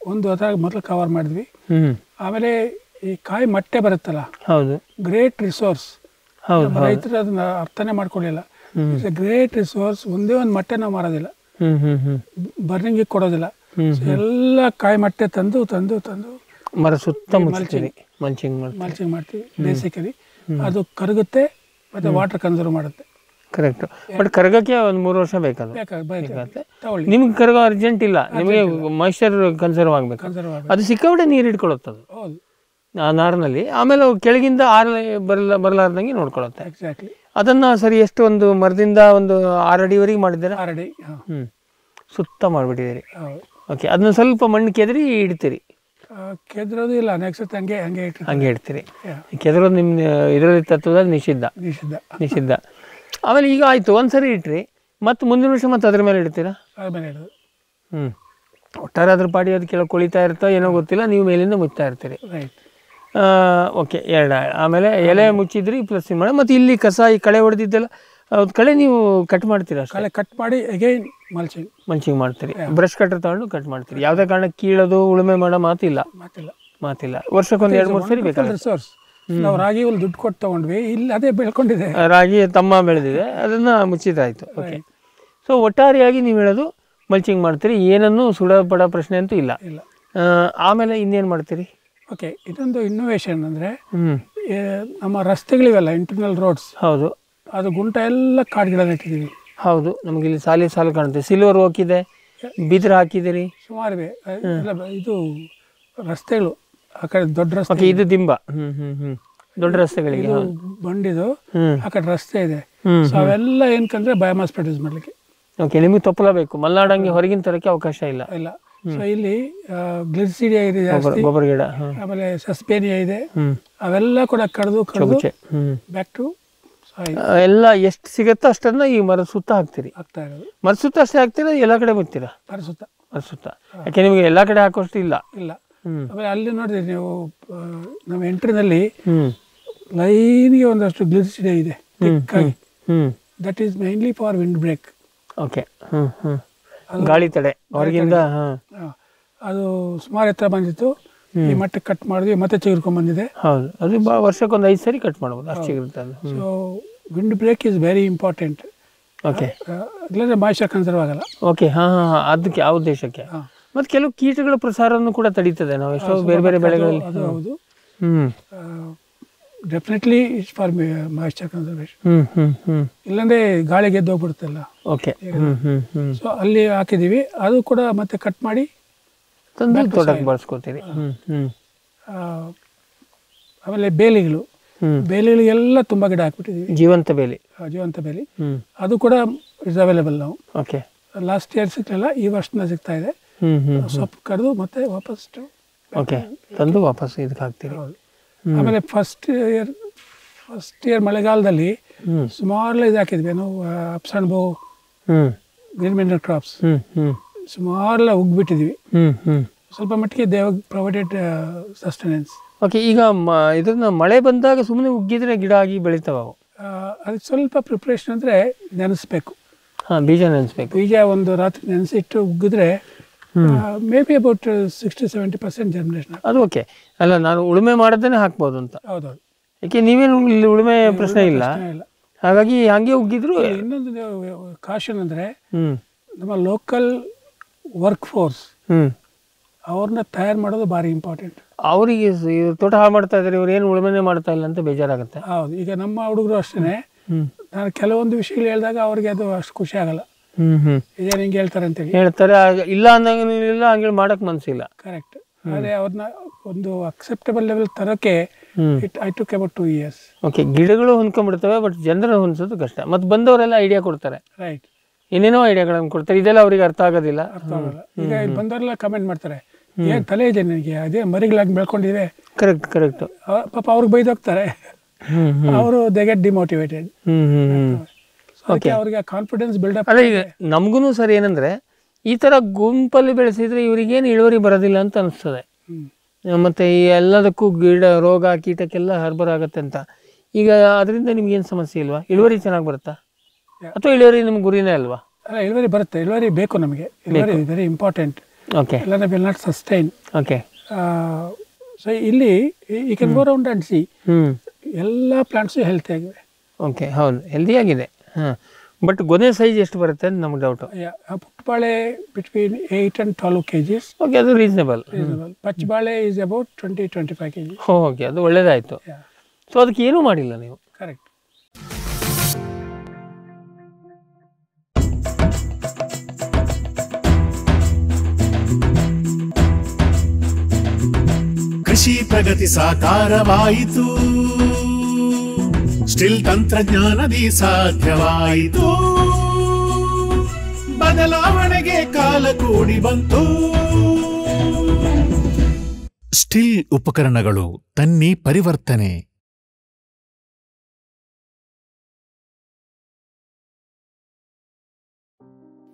ಒಂದು ಅದಾಗ ಮೊದಲು ಕವರ್ ಮಾಡಿದ್ವಿ. ಆಮೇಲೆ ಈ ಕಾಯಿ ಮೊಟ್ಟೆ ಬರುತ್ತಲ್ಲ? ಹೌದು. ಗ್ರೇಟ್ ರಿಸೋರ್ಸ್ ರೈತರು ಅದನ್ನ ಅರ್ಥನೇ ಮಾಡ್ಕೊಳ್ಳಿಲ್ಲ ಇಟ್ಸ್ ಎ ಗ್ರೇಟ್ ರಿಸೋರ್ಸ್ ಒಂದೇ ಒಂದು ಮೊಟ್ಟೆ ನಾವು ಮಾರೋದಿಲ್ಲ. ಬರ್ನಿಂಗ್ ಕೊಡೋದಿಲ್ಲ. ಎಲ್ಲ ಕಾಯಿ ಮೊಟ್ಟೆ ತಂದು ತಂದು ತಂದು ಮರ ಸುತ್ತ ಮಲ್ಚಿಂಗ್ ಮಲ್ಚಿಂಗ್ ಮಾಡ್ತೀವಿ. ಬೇಸಿಕಲಿ. ಅದು ಕರಗುತ್ತೆ ಮತ್ತೆ ವಾಟರ್ ಕನ್ಸರ್ವ್ ಮಾಡುತ್ತೆ. ಕರೆಕ್ಟ್ ಬಟ್ ಕರಗಕ್ಕೆ ಒಂದು ಮೂರು ವರ್ಷ ಬೇಕಾದ ನಿಮ್ಗೆ ಕರಗೋ ಅರ್ಜೆಂಟ್ ಇಲ್ಲ. ನಿಮಗೆ ಮಾಯಿಶ್ಚರ್ ಕನ್ಸರ್ವ್ ಆಗಬೇಕು. ಅದು ಸಿಕ್ಕಾಬಿಟ್ಟೆ ನೀರು ಹಿಡ್ಕೊಳುತ್ತೆ ಅದು. ಹೌದು. ಆ ನಾರಿನಲ್ಲಿ. ಆಮೇಲೆ ಕೆಳಗಿಂದ ಆರ ಬರಲ ಬರಲಾರ್ದಂಗೆ ನೋಡ್ಕೊಳತ್ತೆ ಎಕ್ಸಾಕ್ಟ್ಲಿ ಅದನ್ನು ಸರಿ ಎಷ್ಟು ಒಂದು ಮರದಿಂದ ಒಂದು ಆರು ಅಡಿವರೆಗೆ ಮಾಡಿದ್ದೀರಾ? ಆರಡಿ ಹಾಂ. ಹ್ಞೂ ಸುತ್ತ ಮಾಡಿಬಿಟ್ಟಿದ್ದೀರಿ. ಓಕೆ ಅದನ್ನ ಸ್ವಲ್ಪ ಮಣ್ಣು ಕೆದರಿ ಇಡ್ತೀರಿ. ಕೆದ್ರೋದು ಇಲ್ಲ ನೆಕ್ಸ್ಟ್ ಹಂಗೆ ಹಂಗೆ. ಹಂಗೆ ಇಡ್ತೀರಿ. ಕೆದ್ರೋದು ಕೆದರೋದು ನಿಮ್ಮ ಇದರಲ್ಲಿ ತತ್ವದ ನಿಷಿದ್ಧ. ನಿಷಿದ್ಧ. ನಿಷಿದ್ಧ. ಆಮೇಲೆ ಈಗ ಆಯಿತು ಒಂದು ಸರಿ ಇಟ್ರಿ ಮತ್ತು ಮುಂದಿನ ವರ್ಷ ಮತ್ತೆ ಅದ್ರ ಮೇಲೆ ಇಡ್ತೀರಾ? ಅದ್ರ ಮೇಲೆ ಇಡೋದು. ಹ್ಞೂ ಒಟ್ಟಾರೆ ಅದ್ರ ಪಾಡಿ ಅದು ಕೆಳಗೆ ಕೊಳಿತಾ ಇರ್ತೋ ಏನೋ ಗೊತ್ತಿಲ್ಲ ನೀವು ಮೇಲಿಂದ ಮುಚ್ತಾ ಇರ್ತೀರಿ. ರೈಟ್ ಓಕೆ ಎರಡು ಆಮೇಲೆ ಎಲೆ ಮುಚ್ಚಿದ್ರಿ ಪ್ಲಸ್ ಮಾಡಿ ಮತ್ತು ಇಲ್ಲಿ ಕಸ ಈ ಕಳೆ ಹೊಡೆದಿದ್ದೆಲ್ಲ ಅದು ಕಳೆ ನೀವು ಕಟ್ ಮಾಡ್ತೀರಾ ಅಷ್ಟೇ? ಕಳೆ ಕಟ್ ಮಾಡಿ ಅಗೈನ್ ಮಲ್ಚಿಂಗ್ ಮಲ್ಚಿಂಗ್ ಮಾಡ್ತೀರಿ. ಬ್ರಷ್ ಕಟ್ಟರ್ ತಗೊಂಡು ಕಟ್ ಮಾಡ್ತೀರಿ. ಯಾವುದೇ ಕಾರಣಕ್ಕೆ ಕೀಳೋದು ಉಳುಮೆ ಮಾಡೋ ಮಾತಿಲ್ಲ. ಮಾತಿಲ್ಲ. ಮಾತಿಲ್ಲ. ವರ್ಷಕ್ಕೊಂದು ಎರಡು ಮೂರು ಸರಿ ಬೇಕಾದ್ರೆ ಸೋರ್ಸ್ ನಾವು ರಾಗಿ ಒಂದು ದುಡ್ಡು ಕೊಟ್ಟು ತಗೊಂಡ್ವಿ ಇಲ್ಲಿ ಅದೇ ಬೆಳ್ಕೊಂಡಿದೆ. ರಾಗಿ ತಮ್ಮ ಬೆಳೆದಿದೆ ಅದನ್ನು ಮುಚ್ಚಿದಾಯಿತು. ಓಕೆ ಸೊ ಒಟ್ಟಾರೆಯಾಗಿ ನೀವು ಹೇಳೋದು ಮಲ್ಚಿಂಗ್ ಮಾಡ್ತೀರಿ ಏನನ್ನು ಸುಡಪಡ ಪ್ರಶ್ನೆ ಅಂತೂ ಇಲ್ಲ. ಆಮೇಲೆ ಇನ್ನೇನು ಮಾಡ್ತೀರಿ? ಓಕೆ ಇದೊಂದು ಇನ್ನೋವೇಷನ್ ಅಂದರೆ ನಮ್ಮ ರಸ್ತೆಗಳಿವೆಲ್ಲ ಇಂಟರ್ನಲ್ ರೋಡ್ಸ್ ಹೌದು. ಅದು ಗುಂಟ ಎಲ್ಲ ಕಾಡು ಗಿಡ ನೆಟ್ಟಿದ್ದೀವಿ ಹೌದು ನಮಗೆ ಇಲ್ಲಿ ಸಾಲಿ ಸಾಲು ಕಾಣುತ್ತೆ. ಸಿಲ್ವರ್ ಹೋಗಿದೆ ಬಿದಿರು ಹಾಕಿದಿರಿ ಸುಮಾರು ಇದು ರಸ್ತೆಗಳು. ಆ ಕಡೆ ದೊಡ್ಡ ರಸ್ತೆ ಇದು ದಿಂಬ. ಹ್ಮ್ ಹ್ಮ್ ಹ್ಞೂ ದೊಡ್ಡ ರಸ್ತೆಗಳಿಗೆ ಬಂಡಿದು ಆ ಕಡೆ ರಸ್ತೆ ಇದೆ. ಸೊ ಅವೆಲ್ಲ ಏನಕ್ಕಂದ್ರೆ ಬಯೋಮಾಸ್ ಪ್ರೊಡ್ಯೂಸ್ ಮಾಡ್ಲಿಕ್ಕೆ. ಓಕೆ ನಿಮಗೆ ತೊಪ್ಪಲ ಬೇಕು. ಮಲ್ನಾಡಂಗೆ ಹೊರಗಿನ ತರಕ್ಕೆ ಅವಕಾಶ ಇಲ್ಲ. ಇಲ್ಲ. ಸೊ ಇಲ್ಲಿ ಗ್ಲಿಸಿಡಿಯಾ ಇದೆ ಜಾಸ್ತಿ. ಗೊಬ್ಬರ ಗಿಡ ಆಮೇಲೆ ಸಸ್ಪೇನಿಯಾ ಇದೆ. ಅವೆಲ್ಲ ಕೂಡ ಕಡ್ದು ಕಡ್ದು ಬ್ಯಾಕ್ ಟು ಎಲ್ಲ ಎಷ್ಟು ಸಿಗುತ್ತೋ ಅಷ್ಟನ್ನ ಈ ಮರದ ಸುತ್ತ ಹಾಕ್ತೀರಿ. ಆಗ್ತಾ ಇರೋದು. ಮರದ ಸುತ್ತ ಅಷ್ಟೇ ಹಾಕ್ತೀರಾ ಎಲ್ಲ ಕಡೆ ಮರ ಪರಿಸುತ್ತ ಮರ ಸುತ್ತ. ಯಾಕೆ ನಿಮಗೆ ಎಲ್ಲ ಕಡೆ ಹಾಕೋಷ್ಟು ಇಲ್ಲ? ಇಲ್ಲ. ಆಮೇಲೆ ಅಲ್ಲಿ ನೋಡಿದ್ರೆ ನೀವು ನಮ್ಮ ಎಂಟ್ರಿನಲ್ಲಿ ಲೈನ್ಗೆ ಒಂದಷ್ಟು ಗ್ಲಿಸಿಡಿಯಾ ಇದೆ. That is mainly for wind break okay ಹ್ಞೂ ಹ್ಞೂ ಗಾಳಿ ತಡೆ ಹೊರಗಿಂದ ಅದು ಸುಮಾರು ಎತ್ತರ ಬಂದಿತ್ತು. ಈ ಮಟ್ಟಕ್ಕೆ ಕಟ್ ಮಾಡಿದ್ವಿ ಮತ್ತೆ ಚಿಗುರ್ಕೊಂಡ್ ಬಂದಿದೆ. ಹೌದು. ಅದು ವರ್ಷಕ್ಕೊಂದು ಐದು ಸರಿ ಕಟ್ ಮಾಡ್ಬೋದು ಅಷ್ಟು ಚಿಗುರುತ್ತೆ so wind break is very important okay ಇಲ್ಲಾಂದ್ರೆ ಮಾಯಿಶ್ಚರ್ ಕನ್ಸರ್ವ್ ಆಗಲ್ಲ. ಓಕೆ ಹಾಂ ಹಾಂ ಹಾಂ. ಅದಕ್ಕೆ ಆ ಉದ್ದೇಶಕ್ಕೆ. ಮತ್ತೆ ಕೆಲವು ಕೀಟಗಳ ಪ್ರಸಾರವನ್ನು ಕೂಡ ತಡೀತದೆ ನಾವು ಎಷ್ಟೋ ಬೇರೆ ಬೇರೆ ಬೆಳೆಗಳಲ್ಲಿ. ಹೌದು. ಹ್ಞೂ definitely it's for moisture conservation ಇಲ್ಲಾಂದ್ರೆ ಗಾಳಿಗೆ ಎದ್ದೋಗ್ಬಿಡುತ್ತಲ್ಲ ಓಕೆ ಸೊ ಅಲ್ಲಿ ಹಾಕಿದ್ದೀವಿ ಅದು ಕೂಡ ಮತ್ತೆ ಕಟ್ ಮಾಡಿ ಬಳಸ್ಕೊತೀವಿ ತೋಟಕ್ಕೆ ಆಮೇಲೆ ಬೇಲಿಗಳು. ಬೇಲಿಗಳಿಗೆಲ್ಲ ತುಂಬ ಗಿಡ ಹಾಕ್ಬಿಟ್ಟಿದ್ದೀವಿ ಜೀವಂತ ಬೇಲಿ. ಜೀವಂತ ಬೇಲಿ. ಅದು ಕೂಡ ಇಸ್ ಅವೈಲೇಬಲ್ ನಾವು ಓಕೆ ಲಾಸ್ಟ್ ಇಯರ್ ಸಿಕ್ಕಲಿಲ್ಲ ಈ ವರ್ಷನ ಸಿಗ್ತಾ ಇದೆ. ಸೊಪ್ಪು ಕರೆದು ಮತ್ತೆ ವಾಪಸ್ ಓಕೆ ತಂದು ವಾಪಸ್ ಇದಕ್ಕೆ ಹಾಕ್ತೀವಿ ಆಮೇಲೆ ಫಸ್ಟ್ ಇಯರ್ ಫಸ್ಟ್ ಇಯರ್ ಮಳೆಗಾಲದಲ್ಲಿ ಸುಮಾರು ಇದು ಹಾಕಿದ್ವಿ ಏನು ಅಂಡ್ ಬೋ ಗ್ರೀನ್ ಮಿನರಲ್ ಕ್ರಾಪ್ಸ್ ಸುಮಾರೆಲ್ಲ ಉಗ್ಬಿಟ್ಟಿದ್ವಿ. ಸ್ವಲ್ಪ ಮಟ್ಟಿಗೆ ದೇವ್ ಪ್ರೊವೈಡೆಡ್ ಸಸ್ಟೆನೆನ್ಸ್ ಓಕೆ ಈಗ ಇದನ್ನ ಮಳೆ ಬಂದಾಗ ಸುಮ್ಮನೆ ಉಗ್ಗಿದ್ರೆ ಗಿಡ ಆಗಿ ಬೆಳೀತಾವ ಅವು? ಅದಕ್ಕೆ ಸ್ವಲ್ಪ ಪ್ರಿಪ್ರೇಷನ್ ಅಂದರೆ ನೆನೆಸ್ಬೇಕು. ಹಾಂ ಬೀಜ ನೆನೆಸ್ಬೇಕು. ಬೀಜ ಒಂದು ರಾತ್ರಿ ನೆನೆಸಿಟ್ಟು ಉಗ್ಗಿದ್ರೆ maybe about sixty seventy percent germination ಅದು ಓಕೆ ಅಲ್ಲ ನಾನು ಉಳುಮೆ ಮಾಡದೇನೆ ಹಾಕ್ಬೋದು ಅಂತ. ಹೌದೌದು. ಯಾಕೆ ನೀವೇನು ಇಲ್ಲಿ ಉಳುಮೆ ಪ್ರಶ್ನೆ ಇಲ್ಲ? ಹಾಗಾಗಿ ಹಂಗೆ ಉಗ್ಗಿದ್ರು ಇನ್ನೊಂದು ಕಾಶನ್ ಅಂದರೆ ನಮ್ಮ ಲೋಕಲ್ ವರ್ಕ್ ಫೋರ್ಸ್ ಅವ್ರನ್ನ ತಯಾರು ಮಾಡೋದು ಭಾರಿ ಇಂಪಾರ್ಟೆಂಟ್ ಅವರಿಗೆ ತೋಟ ಹಾಳು ಮಾಡ್ತಾ ಇದ್ದಾರೆ ಇವ್ರು ಏನು ಉಳುಮೆನೆ ಮಾಡ್ತಾ ಇಲ್ಲ ಅಂತ ಬೇಜಾರಾಗುತ್ತೆ. ಹೌದು ಈಗ ನಮ್ಮ ಹುಡುಗರು ಅಷ್ಟೇ ನಾನು ಕೆಲವೊಂದು ವಿಷಯಗಳು ಹೇಳಿದಾಗ ಅವ್ರಿಗೆ ಅದು ಅಷ್ಟು ಖುಷಿ ಆಗಲ್ಲ. ಹ್ಮ್ ಇದೇನು ಹಿಂಗೆ ಹೇಳ್ತಾರೆ ಅಂತೇಳಿ ಹೇಳ್ತಾರೆ ಆಗ ಇಲ್ಲ ಅಂದಂಗಿಲ್ಲ ಹಂಗೆ ಮಾಡಕ್ಕೆ ಮನ್ಸಿಲ್ಲ ಕರೆಕ್ಟ್ ಅದೇ ಅವ್ರನ್ನ ಒಂದು ಅಕ್ಸೆಪ್ಟಬಲ್ ಲೆವೆಲ್ ತರೋಕೆ it I took about two years okay ಗಿಡಗಳು ಹೊಂದ್ಕೊಂಡ್ಬಿಡ್ತವೆ ಬಟ್ ಜನರು ಹೊಂದ್ಸೋದು ಕಷ್ಟ. ಮತ್ತು ಬಂದವರೆಲ್ಲ ಐಡಿಯಾ ಕೊಡ್ತಾರೆ. ರೈಟ್ ಏನೇನೋ ಐಡಿಯಾಗಳನ್ನು ಕೊಡ್ತಾರೆ. ಇದೆಲ್ಲ ಅವ್ರಿಗೆ ಅರ್ಥ ಆಗೋದಿಲ್ಲ. ಅರ್ಥ ಆಗಲ್ಲ ಈಗ ಇಲ್ಲಿ ಬಂದವರೆಲ್ಲ ಕಮೆಂಟ್ ಮಾಡ್ತಾರೆ. ಏನ್ ತಲೆ ಇದೆ ನನಗೆ? ಅದೇ ಮರಿಗಳಾಗಿ ಬೆಳ್ಕೊಂಡಿವೆ. ಕರೆಕ್ಟ್ ಕರೆಕ್ಟ್ ಪಾಪ ಅವ್ರಿಗೆ ಬೈದೋಗ್ತಾರೆ ಅವರು ದೇ ಗೆಟ್ ಡಿಮೋಟಿವೇಟೆಡ್ ಅದಕ್ಕೆ ಅವ್ರಿಗೆ ಕಾನ್ಫಿಡೆನ್ಸ್ ಬಿಲ್ಡಪ್ ಅಲ್ಲ ಈಗ ನಮಗೂ ಸರ್ ಏನಂದ್ರೆ ಈ ತರ ಗುಂಪಲ್ಲಿ ಬೆಳೆಸಿದ್ರೆ ಇವರಿಗೇನು ಇಳುವರಿ ಬರೋದಿಲ್ಲ ಅಂತ ಅನಿಸ್ತದೆ. ಮತ್ತೆ ಈ ಎಲ್ಲದಕ್ಕೂ ಗಿಡ ರೋಗ ಕೀಟಕ್ಕೆಲ್ಲ ಹರ್ಬರ್ ಆಗುತ್ತೆ ಅಂತ. ಈಗ ಅದರಿಂದ ನಿಮ್ಗೇನು ಸಮಸ್ಯೆ ಇಲ್ವಾ? ಇಳುವರಿ ಚೆನ್ನಾಗಿ ಬರುತ್ತಾ? ಅಥವಾ ಇಳುವರಿ ನಿಮ್ಗೆ ಗುರಿನೇ ಅಲ್ವಾ? ಅಲ್ಲ ಇಳುವರಿ ಬರುತ್ತೆ. ಇಳುವರಿ ಬೇಕು ನಮಗೆ. ಇಳುವರಿ ವೆರಿ ಇಂಪಾರ್ಟೆಂಟ್ ಓಕೆ ಇಲ್ಲಾಂದ್ರೆ will not sustain okay so ಇಲ್ಲಿ ಈ can go round and see ಎಲ್ಲ ಪ್ಲಾಂಟ್ಸು ಹೆಲ್ತಿ ಆಗಿವೆ ಓಕೆ ಹೌದು. ಹೆಲ್ದಿಯಾಗಿದೆ ಹಾಂ. ಬಟ್ ಗೊನೆ ಸೈಜ್ ಎಷ್ಟು ಬರುತ್ತೆ ಅಂತ ನಮ್ಗೆ doubt ಪುಟ್ಟಬಾಳೆ between eight and twelve K Gs okay ಅದು reasonable reasonable ಪಚ್ಚಬಾಳೆ is about twenty twenty five K G okay ಅದು ಒಳ್ಳೇದಾಯಿತು. ಸೊ ಅದಕ್ಕೆ ಏನೂ ಮಾಡಿಲ್ಲ ನೀವು? ಕರೆಕ್ಟ್ ಕೃಷಿ ಪ್ರಗತಿ ಸಾಕಾರವಾಯಿತು. ಸ್ಟಿಲ್ ತಂತ್ರಜ್ಞಾನದಿ ಸಾಧ್ಯವಾಯಿತು. ಬದಲಾವಣೆಗೆ ಕಾಲ ಕೂಡಿ ಬಂತು. ಸ್ಟಿಲ್ ಉಪಕರಣಗಳು, ತನ್ನಿ ಪರಿವರ್ತನೆ.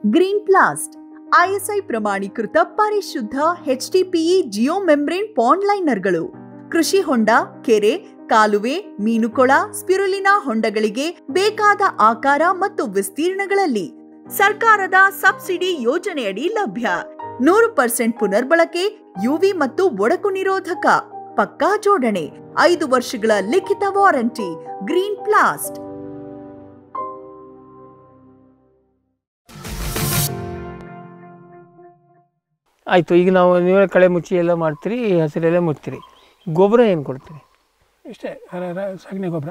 ಗ್ರೀನ್ ಪ್ಲಾಸ್ಟ್ ಐಎಸ್ಐ ಪ್ರಮಾಣೀಕೃತ ಪರಿಶುದ್ಧ ಎಚ್ಡಿಪಿಇ ಜಿಯೋ ಮೆಂಬ್ರೇನ್ ಪಾಂಡ್ ಲೈನರ್ಗಳು. ಕೃಷಿ ಹೊಂಡ, ಕೆರೆ ಕಾಲುವೆ, ಮೀನುಕೊಳ, ಸ್ಪಿರುಲಿನಾ ಹೊಂಡಗಳಿಗೆ ಬೇಕಾದ ಆಕಾರ ಮತ್ತು ವಿಸ್ತೀರ್ಣಗಳಲ್ಲಿ ಸರ್ಕಾರದ ಸಬ್ಸಿಡಿ ಯೋಜನೆಯಡಿ ಲಭ್ಯ. ನೂರು ಪರ್ಸೆಂಟ್ ಪುನರ್ಬಳಕೆ ಯುವಿ ಮತ್ತು ಒಡಕು ನಿರೋಧಕ, ಪಕ್ಕಾ ಜೋಡಣೆ, ಐದು ವರ್ಷಗಳ ಲಿಖಿತ ವಾರಂಟಿ, ಗ್ರೀನ್ ಪ್ಲಾಸ್ಟ್. ಆಯಿತು, ಈಗ ನಾವು ನೀವೇ ಕಳೆ ಮುಚ್ಚಿ ಎಲ್ಲ ಮಾಡ್ತೀರಿ ಹಸಿರೆಲ್ಲ ಮುಚ್ತೀರಿ ಗೊಬ್ಬರ ಏನು ಕೊಡ್ತೀರಿ? ಇಷ್ಟೇ. ಸಗಣಿ ಗೊಬ್ಬರ.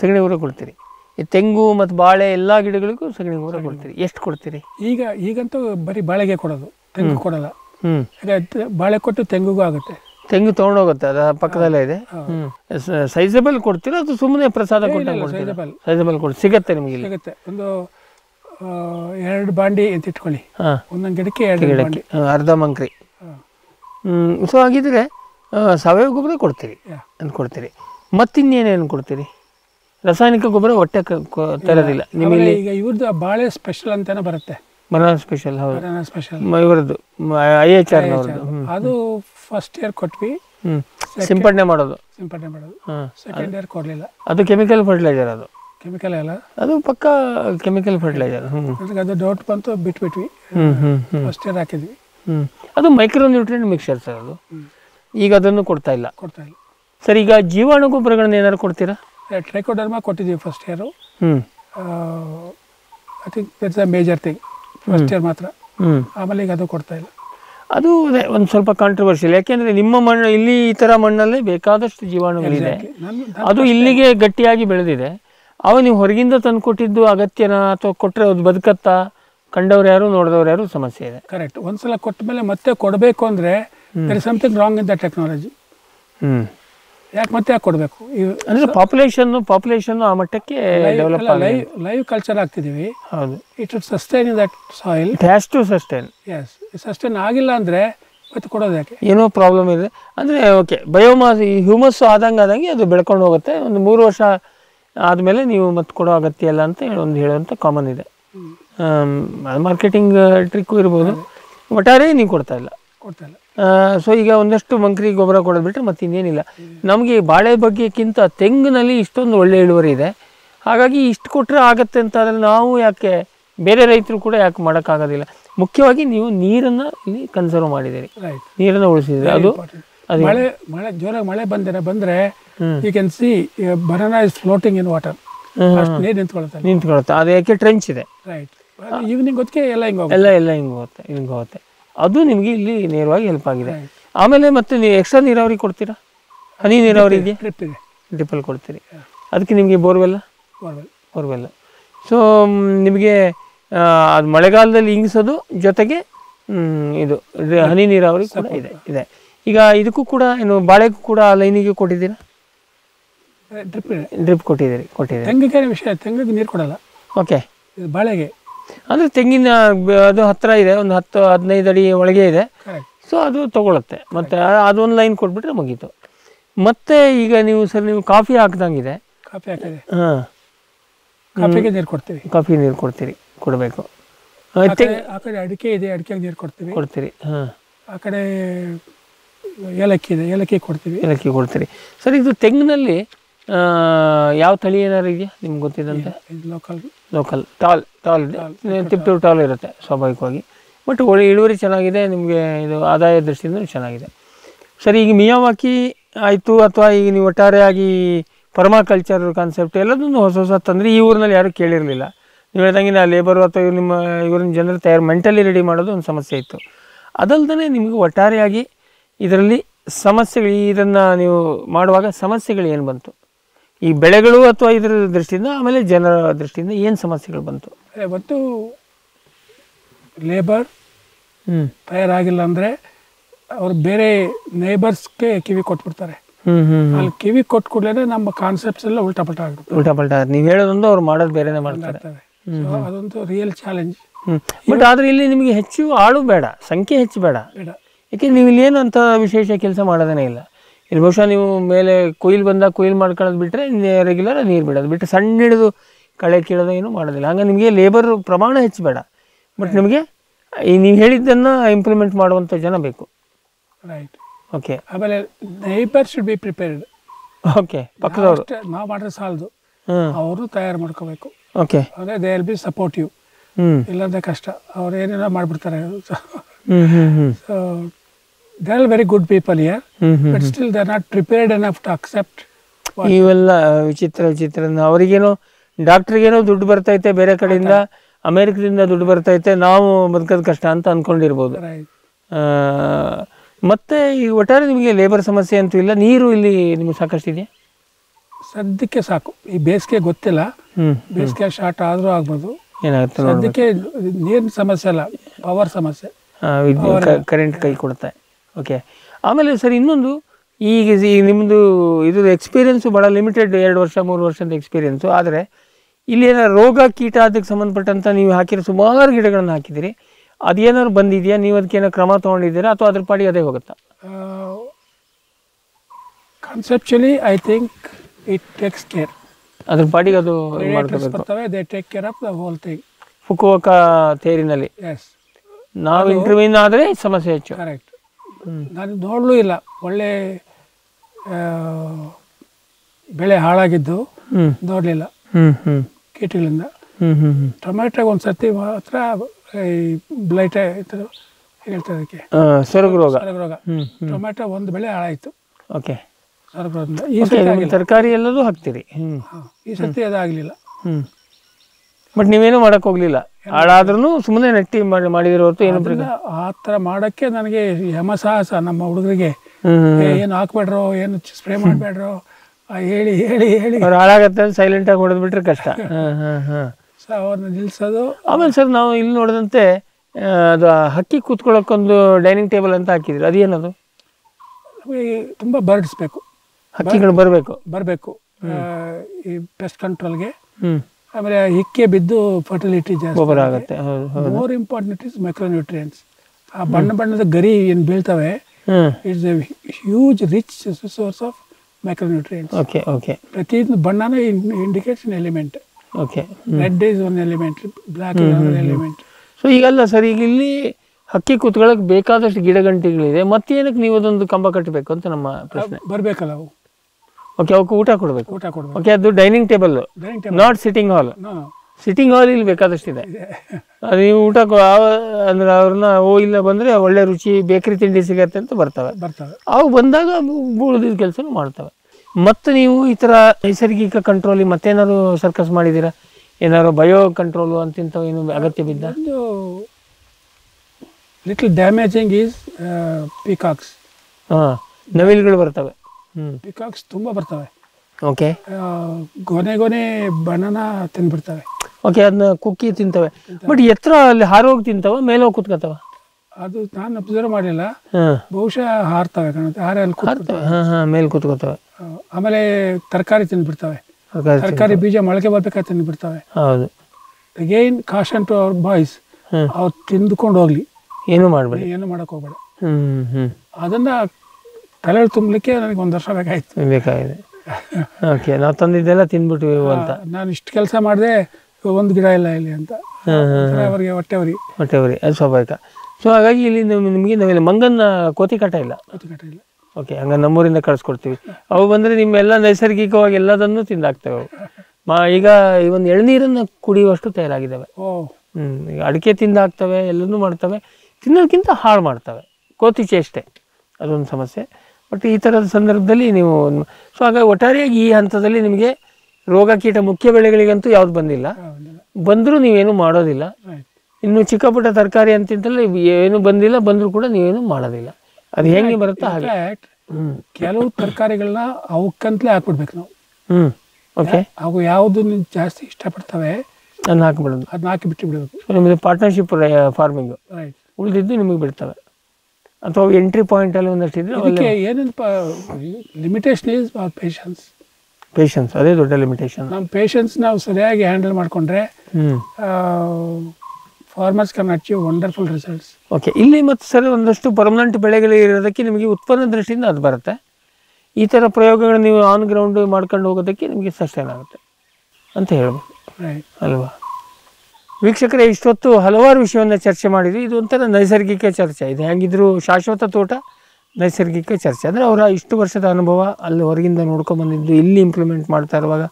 ಸಗಣಿ ಗೊಬ್ಬರ ಕೊಡ್ತೀರಿ. ಈ ತೆಂಗು ಮತ್ತು ಬಾಳೆ ಎಲ್ಲ ಗಿಡಗಳಿಗೂ ಸಗಣಿ ಗೊಬ್ಬರ ಕೊಡ್ತೀರಿ. ಎಷ್ಟು ಕೊಡ್ತೀರಿ? ಈಗ ಈಗಂತೂ ಬರೀ ಬಾಳೆಗೆ ಕೊಡೋದು. ತೆಂಗು ಕೊಡಲ್ಲ. ಹ್ಞೂ ಬಾಳೆ ಕೊಟ್ಟು ತೆಂಗುಗೂ ಆಗುತ್ತೆ. ತೆಂಗು ತೊಗೊಂಡೋಗುತ್ತೆ ಅದು ಪಕ್ಕದಲ್ಲೇ ಇದೆ. ಸೈಜಬಲ್ ಕೊಡ್ತೀರಾ ಅದು ಸುಮ್ಮನೆ ಪ್ರಸಾದ ಕೊಡ್ತೀರಾ? ಸೈಜಬಲ್ ಕೊಡಿ ಸಿಗುತ್ತೆ ನಿಮಗೆ ಸಿಗುತ್ತೆ. ಒಂದು ಎರಡು ಬಾಂಡಿ ಅಂತ ಇಟ್ಕೊಳ್ಳಿ. ಹಾಂ. ಒಂದೊಂದು ಗಿಡಕ್ಕೆ ಎರಡು ಬಾಂಡಿ. ಗಿಡಕ್ಕೆ ಅರ್ಧ ಮಂಕ್ರಿ. ಸೊ ಹಾಗಿದ್ರೆ ಸಾವಯವ ಗೊಬ್ಬರ ಕೊಡ್ತೀರಿ. ಅಂತ ಕೊಡ್ತೀರಿ. ಮತ್ತಿನ್ನೇನೇನು ಕೊಡ್ತೀರಿ? ರಾಸಾಯನಿಕ ಗೊಬ್ಬರ ಹೊಟ್ಟೆ ತರೋದಿಲ್ಲ. ನಿಮಗೆ ಈಗ ಇವ್ರದ್ದು ಬಾಳೆ ಸ್ಪೆಷಲ್ ಅಂತಾನೆ ಬರುತ್ತೆ. ಬನಾನಾ ಸ್ಪೆಷಲ್ ಹೌದು. ಸ್ಪೆಷಲ್ ಇವರದ್ದು ಐ ಎಚ್ ಹ್ಞೂ ಅದು ಫಸ್ಟ್ ಇಯರ್ ಕೊಟ್ವಿ. ಹ್ಮ್. ಸಿಂಪಡಣೆ ಮಾಡೋದು. ಸಿಂಪಡಣೆ ಮಾಡೋದು. ಸೆಕೆಂಡ್ ಇಯರ್ ಕೊಡಲಿಲ್ಲ. ಅದು ಕೆಮಿಕಲ್ ಫರ್ಟಿಲೈಸರ್ ಅದು. ಕೆಮಿಕಲ್ ಅಲ್ಲ ಅದು ಪಕ್ಕ ಕೆಮಿಕಲ್ ಫರ್ಟಿಲೈಸರ್ ಅದು ಡೌಟ್ ಬಂತು ಬಿಟ್ಬಿಟ್ವಿ. ಹ್ಮ್ ಹ್ಮ್ ಹ್ಮ್. ಫಸ್ಟ್ ಇಯರ್ ಹಾಕಿದ್ವಿ. ಅದು ಮೈಕ್ರೋ ನ್ಯೂಟ್ರಿಯೆಂಟ್ ಮಿಕ್ಸರ್ ಸರ್ ಅದು. ಈಗ ಅದನ್ನು ಕೊಡ್ತಾ ಇಲ್ಲ. ಕೊಡ್ತಾ ಇಲ್ಲ. ಸರ್ ಈಗ ಜೀವಾಣು ಗೊಬ್ಬರಗಳನ್ನ ಏನಾದ್ರು ಕೊಡ್ತೀರಾ? ಟ್ರೈಕೋಡರ್ಮಾ ಕೊಟ್ಟಿದ್ದೀವಿ ಫಸ್ಟ್ ಇಯರು ಹ್ಞೂ I think that's a major thing first year ಮಾತ್ರ. ಆಮೇಲೆ ಈಗ ಅದು ಕೊಡ್ತಾ ಇಲ್ಲ. ಅದು ಅದೇ ಒಂದು ಸ್ವಲ್ಪ ಕಾಂಟ್ರವರ್ಷಿಯಲ್ ಯಾಕೆಂದರೆ ನಿಮ್ಮ ಮಣ್ಣು ಇಲ್ಲಿ ಈ ಥರ ಮಣ್ಣಲ್ಲೇ ಬೇಕಾದಷ್ಟು ಜೀವಾಣುಗಳಿದೆ. ಅದು ಇಲ್ಲಿಗೆ ಗಟ್ಟಿಯಾಗಿ ಬೆಳೆದಿದೆ. ಅವ ನೀವು ಹೊರಗಿಂದ ತಂದು ಕೊಟ್ಟಿದ್ದು ಅಗತ್ಯನ ಅಥವಾ ಕೊಟ್ಟರೆ ಅದು ಬದುಕತ್ತಾ? ಕಂಡವ್ರು ಯಾರು ನೋಡಿದವ್ರು ಯಾರು ಸಮಸ್ಯೆ ಇದೆ. ಕರೆಕ್ಟ್ ಒಂದ್ಸಲ ಕೊಟ್ಟ ಮೇಲೆ ಮತ್ತೆ ಕೊಡಬೇಕು ಅಂದರೆ there is something wrong in the technology ಹ್ಞೂ ಯಾಕೆ ಮತ್ತೆ ಯಾಕೆ ಕೊಡಬೇಕು? ಅಂದರೆ ಪಾಪ್ಯುಲೇಷನ್ ಪಾಪ್ಯುಲೇಷನ್ ಆ ಮಟ್ಟಕ್ಕೆ ಡೆವಲಪ್ ಲೈವ್ ಲೈವ್ ಕಲ್ಚರ್ ಆಗ್ತಿದ್ದೀವಿ ಹೌದು. It would sustain in that soil it has to sustain S sustain ಆಗಿಲ್ಲ ಅಂದರೆ ಮತ್ತೆ ಕೊಡೋದು ಯಾಕೆ? ಏನೋ ಪ್ರಾಬ್ಲಮ್ ಇದೆ. ಅಂದರೆ ಓಕೆ ಬಯೋಮಾಸ್ ಈ ಹ್ಯೂಮಸ್ ಆದಂಗೆ ಆದಂಗೆ ಅದು ಬೆಳ್ಕೊಂಡು ಹೋಗುತ್ತೆ. ಒಂದು ಮೂರು ವರ್ಷ ಆದಮೇಲೆ ನೀವು ಮತ್ತೆ ಕೊಡೋ ಅಗತ್ಯ ಇಲ್ಲ ಅಂತ ಹೇಳಿ ಒಂದು ಹೇಳುವಂಥ ಕಾಮನ್ ಇದೆ. ಮಾರ್ಕೆಟಿಂಗ್ ಟ್ರಿಕ್ಕು ಇರ್ಬೋದು. ಒಟ್ಟಾರೆ ನೀವು ಕೊಡ್ತಾ ಇಲ್ಲ. ಕೊಡ್ತಾ ಇಲ್ಲ. ಸೊ ಈಗ ಒಂದಷ್ಟು ಮಂಕ್ರಿ ಗೊಬ್ಬರ ಕೊಡೋದು ಬಿಟ್ಟರೆ ಮತ್ತೆ ಇನ್ನೇನಿಲ್ಲ ನಮಗೆ ಬಾಳೆ ಬಗ್ಗೆಕ್ಕಿಂತ ತೆಂಗಿನಲ್ಲಿ ಇಷ್ಟೊಂದು ಒಳ್ಳೆ ಇಳುವರಿ ಇದೆ. ಹಾಗಾಗಿ ಇಷ್ಟು ಕೊಟ್ಟರೆ ಆಗತ್ತೆ ಅಂತ ಆದರೆ ನಾವು ಯಾಕೆ ಬೇರೆ ರೈತರು ಕೂಡ ಯಾಕೆ ಮಾಡೋಕ್ಕಾಗೋದಿಲ್ಲ. ಮುಖ್ಯವಾಗಿ ನೀವು ನೀರನ್ನು ಇಲ್ಲಿ ಕನ್ಸರ್ವ್ ಮಾಡಿದ್ದೀರಿ. ನೀರನ್ನು ಉಳಿಸಿದ್ರಿ ಅದು ಮಳೆ ಮಳೆ ಜೋರಾಗಿ ಮಳೆ ಬಂದಿರ ಬಂದರೆ you can see banana is floating in water ನೀರು ನಿಂತ್ಕೊಳ್ತಾರೆ ನಿಂತ್ಕೊಳುತ್ತೆ. ಅದು ಯಾಕೆ ಟ್ರೆಂಚ್ ಇದೆ. ರೈಟ್ ಈವ್ನಿಂಗ್ ಹೊತ್ತಿಗೆ ಎಲ್ಲ ಹಿಂಗೆ ಹೋಗುತ್ತೆ. ಎಲ್ಲ ಎಲ್ಲ ಹಿಂಗೆ ಹೋಗುತ್ತೆ ಹಿಂಗೆ ಹೋಗುತ್ತೆ. ಅದು ನಿಮಗೆ ಇಲ್ಲಿ ನೇರವಾಗಿ ಹೆಲ್ಪ್ ಆಗಿದೆ. ಆಮೇಲೆ ಮತ್ತೆ ನೀವು ಎಕ್ಸ್ಟ್ರಾ ನೀರಾವರಿ ಕೊಡ್ತೀರಾ? ಹನಿ ನೀರಾವರಿ ಇದೆ ಡ್ರಿಪ್ಪಲ್ಲಿ ಕೊಡ್ತೀರಿ. ಅದಕ್ಕೆ ನಿಮಗೆ ಬೋರ್ವೆಲ್ಲ ಬೋರ್ವೆಲ್ ಬೋರ್ವೆಲ್ಲ ಸೊ ನಿಮಗೆ ಅದು ಮಳೆಗಾಲದಲ್ಲಿ ಇಂಗಿಸೋದು ಜೊತೆಗೆ ಇದು ಹನಿ ನೀರಾವರಿ ಕೂಡ ಇದೆ ಇದೆ. ಈಗ ಇದಕ್ಕೂ ಕೂಡ ಏನು ಬಾಳೆಗೂ ಕೂಡ ಲೈನಿಗೆ ಕೊಟ್ಟಿದ್ದೀರಾ? ಡ್ರಿಪ್ ಡ್ರಿಪ್ ಕೊಟ್ಟಿದ್ದೀರಿ ಕೊಟ್ಟಿದ್ದೀರಿ. ತೆಂಗಿಗೆ ವಿಷಯ ತೆಂಗಿಗೆ ನೀರು ಕೊಡಲ್ಲ. ಓಕೆ ಬಾಳೆಗೆ. ಅಂದರೆ ತೆಂಗಿನ ಅದು ಹತ್ತಿರ ಇದೆ ಒಂದು ಹತ್ತು ಹದಿನೈದು ಅಡಿ ಒಳಗೆ ಇದೆ. ಸೊ ಅದು ತಗೊಳತ್ತೆ. ಮತ್ತು ಅದೊಂದು ಲೈನ್ ಕೊಟ್ಬಿಟ್ರೆ ಮುಗೀತು. ಮತ್ತೆ ಈಗ ನೀವು ಸರ್ ನೀವು ಕಾಫಿ ಹಾಕ್ದಂಗಿದೆ. ಕಾಫಿ ಹಾಕಿದೆ. ಹಾಂ. ಕಾಫಿಗೆ ನೀರು ಕೊಡ್ತೀವಿ. ಕಾಫಿ ನೀರು ಕೊಡ್ತೀರಿ ಕೊಡಬೇಕು. ಆ ಕಡೆ ಅಡಿಕೆ ಇದೆ ಅಡಿಕೆಗೆ ನೀರು ಕೊಡ್ತೀವಿ. ಕೊಡ್ತೀರಿ ಹಾಂ. ಆ ಕಡೆ ಏಲಕ್ಕಿ ಇದೆ ಏಲಕ್ಕಿ ಕೊಡ್ತೀವಿ. ಏಲಕ್ಕಿ ಕೊಡ್ತೀರಿ. ಸರ್ ಇದು ತೆಂಗಿನಲ್ಲಿ ಯಾವ ತಳಿ ಏನಾದ್ರು ಇದೆಯಾ? ನಿಮ್ಗೆ ಗೊತ್ತಿದ್ದಂತೆ? ಲೋಕಲ್ ಲೋಕಲ್ ಟಾಲ್ ಟಾಲ್ ಇದೆ. ಟಾಲ್ ಇರುತ್ತೆ ಸ್ವಾಭಾವಿಕವಾಗಿ. ಬಟ್ ಒಳ್ಳೆ ಇಳುವರಿ ಚೆನ್ನಾಗಿದೆ ನಿಮಗೆ ಇದು ಆದಾಯ ದೃಷ್ಟಿಯಿಂದ ಚೆನ್ನಾಗಿದೆ. ಸರಿ ಈಗ ಮಿಯಾವಾಕಿ ಆಯಿತು ಅಥವಾ ಈಗ ನೀವು ಒಟ್ಟಾರೆಯಾಗಿ ಪರ್ಮಾಕಲ್ಚರ್ ಕಾನ್ಸೆಪ್ಟ್ ಎಲ್ಲದೊಂದು ಹೊಸ ಹೊಸ ತಂದರೆ ಈ ಊರಿನಲ್ಲಿ ಯಾರೂ ಕೇಳಿರಲಿಲ್ಲ. ನೀವು ಹೇಳ್ದಂಗೆ ನಾ ಲೇಬರ್ ಅಥವಾ ಇವ್ರು ನಿಮ್ಮ ಇವ್ರನ್ನ ಜನರ ತಯಾರು ಮೆಂಟಲಿ ರೆಡಿ ಮಾಡೋದು ಒಂದು ಸಮಸ್ಯೆ ಇತ್ತು. ಅದಲ್ಲದೆ ನಿಮಗೆ ಒಟ್ಟಾರೆಯಾಗಿ ಇದರಲ್ಲಿ ಸಮಸ್ಯೆಗಳು ಇದನ್ನು ನೀವು ಮಾಡುವಾಗ ಸಮಸ್ಯೆಗಳು ಏನು ಬಂತು? ಈ ಬೆಳೆಗಳು ಅಥವಾ ಇದರ ದೃಷ್ಟಿಯಿಂದ ಆಮೇಲೆ ಜನರ ದೃಷ್ಟಿಯಿಂದ ಏನು ಸಮಸ್ಯೆಗಳು ಬಂತು? ಇವತ್ತು ಮತ್ತು ಲೇಬರ್ ಹ್ಞೂ ತಯಾರಾಗಿಲ್ಲ ಅಂದರೆ ಅವ್ರು ಬೇರೆ ನೇಬರ್ಸ್ಗೆ ಕಿವಿ ಕೊಟ್ಬಿಡ್ತಾರೆ. ಅಲ್ಲಿ ಕಿವಿ ಕೊಟ್ಟು ಕೂಡಲೇ ನಮ್ಮ ಕಾನ್ಸೆಪ್ಟ್ಸ್ ಎಲ್ಲ ಉಲ್ಟಾ ಪಲ್ಟಾ ಆಗುತ್ತೆ ಉಲ್ಟಾ ಪಲ್ಟಾ ನೀವು ಹೇಳೋದೊಂದು ಅವ್ರು ಮಾಡೋದು ಬೇರೆನೇ ಮಾಡ್ತಾರೆ. ಅದೊಂದು ರಿಯಲ್ ಚಾಲೆಂಜ್ ಹ್ಞೂ ಬಟ್ ಆದರೆ ಇಲ್ಲಿ ನಿಮಗೆ ಹೆಚ್ಚು ಆಳು ಬೇಡ ಸಂಖ್ಯೆ ಹೆಚ್ಚು ಬೇಡ. ಬೇಡ. ಯಾಕೆ ನೀವು ಇಲ್ಲಿ ಏನು ಅಂತ ವಿಶೇಷ ಕೆಲಸ ಮಾಡೋದೇ ಇಲ್ಲ. ಇಲ್ಲಿ ಬಹುಶಃ ನೀವು ಮೇಲೆ ಕೊಯ್ಲು ಬಂದಾಗ ಕೊಯ್ಲು ಮಾಡ್ಕೊಳ್ಳೋದು ಬಿಟ್ಟರೆ ರೆಗ್ಯುಲರ್ ನೀರು ಬಿಡೋದು. ಬಿಟ್ಟರೆ ಸಣ್ಣ ಹಿಡಿದು ಕಳೆ ಕೀಳೋದು ಏನು ಮಾಡೋದಿಲ್ಲ. ಹಂಗೆ ನಿಮಗೆ ಲೇಬರ್ ಪ್ರಮಾಣ ಹೆಚ್ಚು ಬೇಡ. ಬಟ್ ನಿಮಗೆ ಈ ನೀವು ಹೇಳಿದ್ದನ್ನು ಇಂಪ್ಲಿಮೆಂಟ್ ಮಾಡುವಂಥ ಜನ ಬೇಕು. ರೈಟ್ ಓಕೆ ಆಮೇಲೆ neighbour should be prepared okay ಪಕ್ಕದವರು. ನಾವು ಮಾಡಿದ್ರೆ ಸಾಲದು. ಅವರು ತಯಾರು ಮಾಡ್ಕೋಬೇಕು. ಓಕೆ ಅಂದರೆ ದೇ ವಿಲ್ ಬಿ ಸಪೋರ್ಟಿವ್ ಹ್ಞೂ ಇಲ್ಲಾಂದ್ರೆ ಕಷ್ಟ. ಅವ್ರು ಏನೇನೋ ಮಾಡಿಬಿಡ್ತಾರೆ. ಹ್ಞೂ ಹ್ಞೂ ಹ್ಞೂ so very good people here ಹ್ಞೂ ಹ್ಞೂ but still they are not prepared enough to accept ಇವೆಲ್ಲ ವಿಚಿತ್ರ ವಿಚಿತ್ರ. ಅವರಿಗೇನೋ ಡಾಕ್ಟ್ರಿಗೇನೋ ದುಡ್ಡು ಬರ್ತೈತೆ ಬೇರೆ ಕಡೆಯಿಂದ ಅಮೇರಿಕದಿಂದ ದುಡ್ಡು ಬರ್ತೈತೆ ನಾವು ಬದುಕೋದು ಕಷ್ಟ ಅಂತ ಅಂದ್ಕೊಂಡಿರ್ಬೋದು ಮತ್ತೆ ಈ ಒಟ್ಟಾರೆ ನಿಮಗೆ ಲೇಬರ್ ಸಮಸ್ಯೆ ಅಂತೂ ಇಲ್ಲ ನೀರು ಇಲ್ಲಿ ನಿಮಗೆ ಸಾಕಷ್ಟು ಇದೆಯಾ? ಸದ್ಯಕ್ಕೆ ಸಾಕು. ಈ ಬೇಸಿಗೆ ಗೊತ್ತಿಲ್ಲ. ಬೇಸಿಗೆ ಶಾರ್ಟ್ ಆದರೂ ಆಗ್ಬೋದು. ಏನಾಗುತ್ತೆ ಸದ್ಯಕ್ಕೆ ನೀರಿನ ಸಮಸ್ಯೆ ಅಲ್ಲ ಪವರ್ ಸಮಸ್ಯೆ. ಕರೆಂಟ್ ಕೈ ಕೊಡುತ್ತೆ. ಓಕೆ ಆಮೇಲೆ ಸರ್ ಇನ್ನೊಂದು ಈಗ ನಿಮ್ಮದು ಇದು ಎಕ್ಸ್ಪೀರಿಯೆನ್ಸು ಭಾಳ ಲಿಮಿಟೆಡ್ ಎರಡು ವರ್ಷ ಮೂರು ವರ್ಷದ ಎಕ್ಸ್ಪೀರಿಯೆನ್ಸು ಆದರೆ ಇಲ್ಲಿ ಏನಾರು ರೋಗ ಕೀಟ ಅದಕ್ಕೆ ಸಂಬಂಧಪಟ್ಟಂಥ ನೀವು ಹಾಕಿರೋ ಸುಮಾರು ಗಿಡಗಳನ್ನು ಹಾಕಿದ್ದೀರಿ. ಅದೇನಾದ್ರು ಬಂದಿದೆಯಾ? ನೀವು ಅದಕ್ಕೆ ಏನೋ ಕ್ರಮ ತೊಗೊಂಡಿದ್ದೀರಾ? ಅಥವಾ ಅದ್ರ ಪಾಡಿ ಅದೇ ಹೋಗುತ್ತಾ? Conceptually I think it takes care ಅದ್ರ ಪಾಡಿಗೆ ಅದು ಮಾಡ್ಕೋಬೇಕು. They take care of the whole thing Fukuoka ತೇರಿನಲ್ಲಿ. ಎಸ್ ನಾವು ಇಂಟರ್ವ್ಯೂನ್ ಆದರೆ ಸಮಸ್ಯೆ ಹೆಚ್ಚು. ಕರೆಕ್ಟ್ ನಾನು ನೋಡಲೂ ಇಲ್ಲ. ಒಳ್ಳೆ ಬೆಳೆ ಹಾಳಾಗಿದ್ದು ನೋಡಲಿಲ್ಲ. ಕೀಟಗಳಿಂದ. ಟೊಮೆಟೊ ಒಂದು ಸರ್ತಿ ಮಾತ್ರ ಈ ಬ್ಲೈಟ್ ಹೇಳ್ತಾರೆ ಅದಕ್ಕೆ. ಸೊರಗು ರೋಗ. ರೋಗ. ಟೊಮೆಟೊ ಒಂದು ಬೆಳೆ ಹಾಳಾಯಿತು. ಓಕೆ. ಈ ಸರ್ತಿ ತರಕಾರಿ ಎಲ್ಲದೂ ಹಾಕ್ತೀರಿ. ಈ ಸರ್ತಿ ಅದಾಗಲಿಲ್ಲ. ಹ್ಞೂ ಬಟ್ ನೀವೇನು ಮಾಡಕ್ ಹೋಗ್ಲಿಲ್ಲ. ಹಾಳಾದ್ರೂ ಸುಮ್ಮನೆ ನೆಟ್ಟಿ ಮಾಡಿ ಮಾಡಿದಿರೋ ಹೊರತು ಏನು ಆ ಥರ ಮಾಡೋಕ್ಕೆ ನನಗೆ ಯಮ ಸಾಹಸ ನಮ್ಮ ಹುಡುಗರಿಗೆ. ಏನು ಹಾಕ್ಬೇಡ್ರೋ ಏನು ಸ್ಪ್ರೇ ಮಾಡಬೇಡ್ರೋ ಹೇಳಿ ಹೇಳಿ ಹೇಳಿ. ಅವ್ರು ಹಾಳಾಗತ್ತೆ ಸೈಲೆಂಟಾಗಿ ಹೊಡೆದ್ಬಿಟ್ರೆ ಕಷ್ಟ. ಹಾಂ ಹಾಂ ಹಾಂ. ಸೊ ಅವ್ರನ್ನ ನಿಲ್ಲಿಸೋದು ಆಮೇಲೆ ಸರ್ ನಾವು ಇಲ್ಲಿ ನೋಡಿದಂತೆ ಅದು ಹಕ್ಕಿ ಕೂತ್ಕೊಳ್ಳೋಕ್ಕೊಂದು ಡೈನಿಂಗ್ ಟೇಬಲ್ ಅಂತ ಹಾಕಿದ್ರಿ. ಅದೇನದು? ತುಂಬ ಬರ್ಡ್ಸ್ ಬೇಕು ಹಕ್ಕಿಗಳು ಬರಬೇಕು. ಬರಬೇಕು. ಈ ಪೆಸ್ಟ್ ಕಂಟ್ರೋಲ್ಗೆ ಹ್ಞೂ ಆಮೇಲೆ ಹಿಕ್ಕೆ ಬಿದ್ದು ಫರ್ಟಿಲಿಟಿ ಜಾಸ್ತಿ ಗೊಬ್ಬರ ಆಗುತ್ತೆ. ಮೋರ್ ಇಂಪಾರ್ಟೆಂಟ್ ಇಸ್ ಮೈಕ್ರೋನ್ಯೂಟ್ರಿಯನ್ಸ್ ಆ ಬಣ್ಣ ಬಣ್ಣದ ಗರಿ ಏನು ಬೀಳ್ತವೆ it's a huge rich source of micronutrients okay okay ಪ್ರತಿಯೊಂದು ಬಣ್ಣನೇ indicates element okay red is one element black is one element so ಈಗೆಲ್ಲ ಸರ್ ಈಗ ಇಲ್ಲಿ ಹಕ್ಕಿ ಕೂತ್ಕೊಳ್ಳೋಕೆ ಬೇಕಾದಷ್ಟು ಗಿಡಗಂಟಿಗಳಿದೆ. ಮತ್ತೇನಕ್ಕೆ ನೀವು ಅದೊಂದು ಕಂಬ ಕಟ್ಟಬೇಕು ಅಂತ ನಮ್ಮ ಪ್ರಶ್ನೆ. ಬರಬೇಕಲ್ಲ ಅವು. ಓಕೆ ಅವಕ್ಕೆ ಊಟ ಕೊಡಬೇಕು. ಊಟ ಕೊಡ್ಬೇಕು. ಓಕೆ ಅದು dining table dining table not sitting hall sitting hall ಇಲ್ಲಿ ಬೇಕಾದಷ್ಟಿದೆ. ಅದು ನೀವು ಊಟ ಅಂದ್ರೆ ಅವ್ರನ್ನ ಓ ಇಲ್ಲ ಬಂದರೆ ಒಳ್ಳೆ ರುಚಿ ಬೇಕರಿ ತಿಂಡಿ ಸಿಗತ್ತೆ ಅಂತ ಬರ್ತವೆ. ಬರ್ತವೆ. ಅವು ಬಂದಾಗ ಉಳಿದ ಕೆಲಸ ಮಾಡ್ತವೆ. ಮತ್ತು ನೀವು ಈ ಥರ ನೈಸರ್ಗಿಕ ಕಂಟ್ರೋಲ್ ಮತ್ತೇನಾದ್ರು ಸರ್ಕಸ್ ಮಾಡಿದ್ದೀರಾ ಏನಾದ್ರು ಬಯೋ ಕಂಟ್ರೋಲು ಅಂತಿಂಥವು ಏನು ಅಗತ್ಯ ಬಿದ್ದ? ಲಿಟ್ಲ್ ಡ್ಯಾಮೇಜಿಂಗ್ ಈಸ್ ಪಿಕಾಕ್ಸ್ ಹಾಂ ನವಿಲುಗಳು ಬರ್ತವೆ. ಪಿಕಾಕ್ಸ್ ತುಂಬ ಬರ್ತವೆ. ಓಕೆ ಗೊನೆ ಗೊನೆ ಬಣ್ಣನ ತಿಂದ್ಬಿಡ್ತವೆ ಓಕೆ ಅದನ್ನ ಕುಕ್ಕಿ ತಿಂತವೆ. ಬಟ್ ಎತ್ತರ ಅಲ್ಲಿ ಹಾರೋಗಿ ತಿಂತವ ಮೇಲೆ ಹೋಗಿ ಕುತ್ಕೋತವ ಅದು ನಾನು ಅಬ್ಸರ್ವ್ ಮಾಡಿಲ್ಲ. ಬಹುಶಃ ಹಾರ್ತವೆ ಕಾಣುತ್ತೆ ಹಾರೆ ಅಲ್ಲಿ ಕೂತ್ ಹಾರ್ತವೆ ಹಾಂ ಹಾಂ ಮೇಲೆ ಕುತ್ಕೋತವೆ ಆಮೇಲೆ ತರಕಾರಿ ತಿಂದ್ಬಿಡ್ತವೆ ತರಕಾರಿ ಬೀಜ ಮೊಳಕೆ ಬರ್ಬೇಕಾದ್ರೆ ತಿಂದ್ಬಿಡ್ತವೆ ಹೌದು. ಅಗೈನ್ ಕಾಶನ್ ಟು ಅವ್ರ ಬಾಯ್ಸ್. ಅವ್ರು ತಿಂದುಕೊಂಡು ಹೋಗ್ಲಿ. ಏನು ಮಾಡಬೇಡಿ. ಏನು ಮಾಡಕ್ ಹೋಗ್ಬೇಡ. ಅದನ್ನ ತಲೆ ತುಂಬಲಿಕ್ಕೆ ನನಗೆ ಒಂದು ವರ್ಷ ಬೇಕಾಯ್ತು. ಬೇಕಾಗಿದೆ. ಓಕೆ ನಾವು ತಂದಿದ್ದೆಲ್ಲ ತಿಂದ್ಬಿಟ್ಟು ಅಂತ. ನಾನು ಇಷ್ಟು ಕೆಲಸ ಮಾಡಿದೆ ಒಂದು ಗಿಡ ಇಲ್ಲ ಇಲ್ಲಿ ಅಂತ. ಅವರಿಗೆ ಹೊಟ್ಟೆವರಿ ಹೊಟ್ಟೆವರಿ ಅದು ಸ್ವಾಭಾವಿಕ. ಸೊ ಹಾಗಾಗಿ ಇಲ್ಲಿ ನಿಮ್- ನಿಮಗೆ ನಾವಿಲ್ಲಿ ಮಂಗನ ಕೋತಿ ಕಟ ಇಲ್ಲ. ಕೋತಿ ಕಟ ಇಲ್ಲ. ಓಕೆ ಹಂಗ ನಮ್ಮೂರಿಂದ ಕಳಿಸ್ಕೊಡ್ತೀವಿ. ಅವು ಬಂದರೆ ನಿಮ್ಮೆಲ್ಲ ನೈಸರ್ಗಿಕವಾಗಿ ಎಲ್ಲದನ್ನು ತಿಂದಾಗ್ತವೆ ಅವು. ಮಾ ಈಗ ಈ ಒಂದು ಎಳ್ನೀರನ್ನು ಕುಡಿಯುವಷ್ಟು ತಯಾರಾಗಿದ್ದಾವೆ ಹ್ಞೂ ಈಗ ಅಡಿಕೆ ತಿಂದಾಗ್ತವೆ ಎಲ್ಲನೂ ಮಾಡ್ತವೆ ತಿನ್ನೋದಕ್ಕಿಂತ ಹಾಳು ಮಾಡ್ತವೆ. ಕೋತಿ ಚೇಷ್ಟೆ ಅದೊಂದು ಸಮಸ್ಯೆ. ಬಟ್ ಈ ಥರದ ಸಂದರ್ಭದಲ್ಲಿ ನೀವು ಸೊ ಹಾಗಾಗಿ ಒಟ್ಟಾರೆಯಾಗಿ ಈ ಹಂತದಲ್ಲಿ ನಿಮಗೆ ರೋಗ ಕೀಟ ಮುಖ್ಯ ಬೆಳೆಗಳಿಗಂತೂ ಯಾವ್ದು ಬಂದಿಲ್ಲ. ಬಂದರೂ ನೀವೇನು ಮಾಡೋದಿಲ್ಲ. ಇನ್ನು ಚಿಕ್ಕ ಪುಟ್ಟ ತರಕಾರಿ ಅಂತಿಂತಲ್ಲ ಏನು ಬಂದಿಲ್ಲ ಬಂದರೂ ಕೂಡ ನೀವೇನು ಮಾಡೋದಿಲ್ಲ. ಅದು ಹೆಂಗೆ ಬರುತ್ತಾ ಹಾಗೆ. ಕೆಲವು ತರಕಾರಿಗಳನ್ನ ಅವಕ್ಕಂತಲೇ ಹಾಕ್ಬಿಡ್ಬೇಕು ನಾವು. ಹ್ಞೂ ಓಕೆ ಅವು ಯಾವುದು ನೀನು ಜಾಸ್ತಿ ಇಷ್ಟಪಡ್ತವೆ ಅದನ್ನ ಹಾಕ್ಬಿಡೋದು. ಅದನ್ನ ಹಾಕಿ ಬಿಟ್ಟು ಬಿಡಬೇಕು ನಿಮ್ಮದು ಪಾರ್ಟ್ನರ್ಶಿಪ್ ಫಾರ್ಮಿಂಗು ರೈಟ್ ಉಳಿದಿದ್ದು ನಿಮಗೆ ಬಿಡ್ತವೆ. ಅಥವಾ ಎಂಟ್ರಿ ಪಾಯಿಂಟಲ್ಲಿ ಒಂದಷ್ಟು ಇದ್ರೆ ಇದಕ್ಕೆ ಏನೇನಪ್ಪ ಲಿಮಿಟೇಷನ್ ಈಸ್ ಪೇಷನ್ಸ್ ಪೇಷನ್ಸ್ ಅದೇ ದೊಡ್ಡ ಲಿಮಿಟೇಷನ್ ನಮ್ಮ ಪೇಷನ್ಸ್ ನಾವು ಸರಿಯಾಗಿ ಹ್ಯಾಂಡಲ್ ಮಾಡಿಕೊಂಡ್ರೆ farmers can achieve wonderful results okay ಇಲ್ಲಿ ಮತ್ತು ಸರ್ ಒಂದಷ್ಟು ಪರ್ಮನೆಂಟ್ ಬೆಳೆಗಳು ಇರೋದಕ್ಕೆ ನಿಮಗೆ ಉತ್ಪನ್ನ ದೃಷ್ಟಿಯಿಂದ ಅದು ಬರುತ್ತೆ. ಈ ಥರ ಪ್ರಯೋಗಗಳು ನೀವು ಆನ್ ಗ್ರೌಂಡ್ ಮಾಡ್ಕೊಂಡು ಹೋಗೋದಕ್ಕೆ ನಿಮಗೆ ಸಸ್ಟೈನ್ ಆಗುತ್ತೆ ಅಂತ ಹೇಳ್ಬೋದು. ರೈಟ್ ಅಲ್ವಾ? ವೀಕ್ಷಕರೇ, ಇಷ್ಟೊತ್ತು ಹಲವಾರು ವಿಷಯವನ್ನು ಚರ್ಚೆ ಮಾಡಿದ್ವಿ. ಇದು ಒಂಥರ ನೈಸರ್ಗಿಕ ಚರ್ಚೆ. ಇದು ಹೇಗಿದ್ರು ಶಾಶ್ವತ ತೋಟ, ನೈಸರ್ಗಿಕ ಚರ್ಚೆ. ಅಂದರೆ ಅವರ ಇಷ್ಟು ವರ್ಷದ ಅನುಭವ ಅಲ್ಲಿ ಹೊರಗಿಂದ ನೋಡ್ಕೊಂಬಂದಿದ್ದು ಇಲ್ಲಿ ಇಂಪ್ಲಿಮೆಂಟ್ ಮಾಡ್ತಾ ಇರುವಾಗ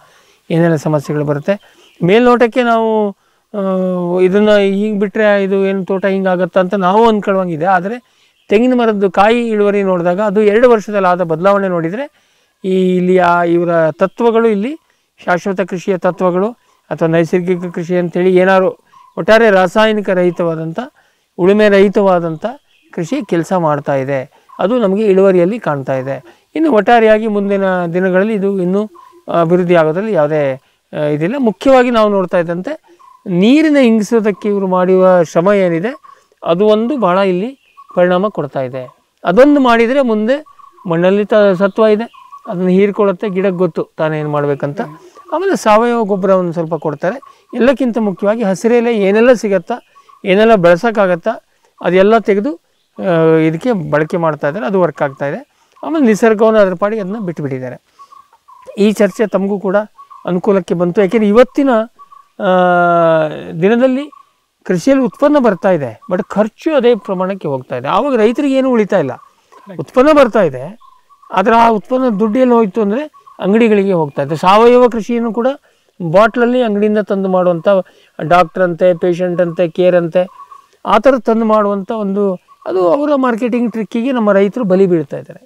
ಏನೆಲ್ಲ ಸಮಸ್ಯೆಗಳು ಬರುತ್ತೆ. ಮೇಲ್ನೋಟಕ್ಕೆ ನಾವು ಇದನ್ನು ಹಿಂಗೆ ಬಿಟ್ಟರೆ ಇದು ಏನು ತೋಟ ಹಿಂಗಾಗತ್ತಾ ಅಂತ ನಾವು ಅಂದ್ಕೊಳ್ಳುವಂಗಿದೆ ಆದರೆ ತೆಂಗಿನ ಮರದ್ದು ಕಾಯಿ ಇಳುವರಿ ನೋಡಿದಾಗ ಅದು ಎರಡು ವರ್ಷದಲ್ಲಿ ಆದ ಬದಲಾವಣೆ ನೋಡಿದರೆ ಈ ಇಲ್ಲಿ ಆ ಇವರ ತತ್ವಗಳು ಇಲ್ಲಿ ಶಾಶ್ವತ ಕೃಷಿಯ ತತ್ವಗಳು ಅಥವಾ ನೈಸರ್ಗಿಕ ಕೃಷಿ ಅಂತೇಳಿ ಏನಾದ್ರು ಒಟ್ಟಾರೆ ರಾಸಾಯನಿಕ ರಹಿತವಾದಂಥ ಉಳುಮೆ ರಹಿತವಾದಂಥ ಕೃಷಿ ಕೆಲಸ ಮಾಡ್ತಾ ಇದೆ. ಅದು ನಮಗೆ ಇಳುವರಿಯಲ್ಲಿ ಕಾಣ್ತಾ ಇದೆ. ಇನ್ನು ಒಟ್ಟಾರೆಯಾಗಿ ಮುಂದಿನ ದಿನಗಳಲ್ಲಿ ಇದು ಇನ್ನೂ ಅಭಿವೃದ್ಧಿ ಆಗೋದ್ರಲ್ಲಿ ಯಾವುದೇ ಇದಿಲ್ಲ. ಮುಖ್ಯವಾಗಿ ನಾವು ನೋಡ್ತಾ ಇದ್ದಂತೆ ನೀರಿನ ಹಿಂಗಿಸೋದಕ್ಕೆ ಇವರು ಮಾಡುವ ಶ್ರಮ ಏನಿದೆ, ಅದು ಒಂದು ಭಾಳ ಇಲ್ಲಿ ಪರಿಣಾಮ ಕೊಡ್ತಾ ಇದೆ. ಅದೊಂದು ಮಾಡಿದರೆ ಮುಂದೆ ಮಣ್ಣಲ್ಲಿ ತ, ಸತ್ವ ಇದೆ. ಅದನ್ನು ಹೀರ್ಕೊಳ್ಳುತ್ತೆ. ಗಿಡಕ್ಕೆ ಗೊತ್ತು ತಾನೇನು ಮಾಡಬೇಕಂತ. ಆಮೇಲೆ ಸಾವಯವ ಗೊಬ್ಬರವನ್ನು ಸ್ವಲ್ಪ ಕೊಡ್ತಾರೆ. ಎಲ್ಲಕ್ಕಿಂತ ಮುಖ್ಯವಾಗಿ ಹಸಿರೆಲೆ ಏನೆಲ್ಲ ಸಿಗತ್ತಾ ಏನೆಲ್ಲ ಬೆಳೆಸೋಕ್ಕಾಗತ್ತಾ ಅದೆಲ್ಲ ತೆಗೆದು ಇದಕ್ಕೆ ಬಳಕೆ ಮಾಡ್ತಾ ಇದ್ದಾರೆ ಅದು ವರ್ಕ್ ಆಗ್ತಾ ಇದೆ. ಆಮೇಲೆ ನಿಸರ್ಗವನ್ನು ಅದರ ಪಾಡಿಗೆ ಅದನ್ನ ಬಿಟ್ಟುಬಿಟ್ಟಿದ್ದಾರೆ ಈ ಚರ್ಚೆ ತಮಗೂ ಕೂಡ ಅನುಕೂಲಕ್ಕೆ ಬಂತು. ಯಾಕೆಂದರೆ ಇವತ್ತಿನ ದಿನದಲ್ಲಿ ಕೃಷಿಯಲ್ಲಿ ಉತ್ಪನ್ನ ಬರ್ತಾ ಇದೆ ಬಟ್ ಖರ್ಚು ಅದೇ ಪ್ರಮಾಣಕ್ಕೆ ಹೋಗ್ತಾ ಇದೆ. ಆವಾಗ ರೈತರಿಗೆ ಏನು ಉಳಿತಾ ಇಲ್ಲ. ಉತ್ಪನ್ನ ಬರ್ತಾ ಇದೆ ಆದರೆ ಆ ಉತ್ಪನ್ನ ದುಡ್ಡು ಎಲ್ಲಿ ಹೋಯಿತು ಅಂದರೆ ಅಂಗಡಿಗಳಿಗೆ ಹೋಗ್ತಾ ಇದ್ದೆ. ಸಾವಯವ ಕೃಷಿಯನ್ನು ಕೂಡ ಬಾಟ್ಲಲ್ಲಿ ಅಂಗಡಿಯಿಂದ ತಂದು ಮಾಡುವಂಥ ಡಾಕ್ಟ್ರ್ ಅಂತೆ ಪೇಷಂಟ್ ಅಂತೆ ಕೇರ್ ಅಂತೆ, ಆ ಥರ ತಂದು ಮಾಡುವಂಥ ಒಂದು ಅದು ಅವರ ಮಾರ್ಕೆಟಿಂಗ್ ಟ್ರಿಕ್ಕಿಗೆ ನಮ್ಮ ರೈತರು ಬಲಿ ಬೀಳ್ತಾ ಇದ್ದಾರೆ.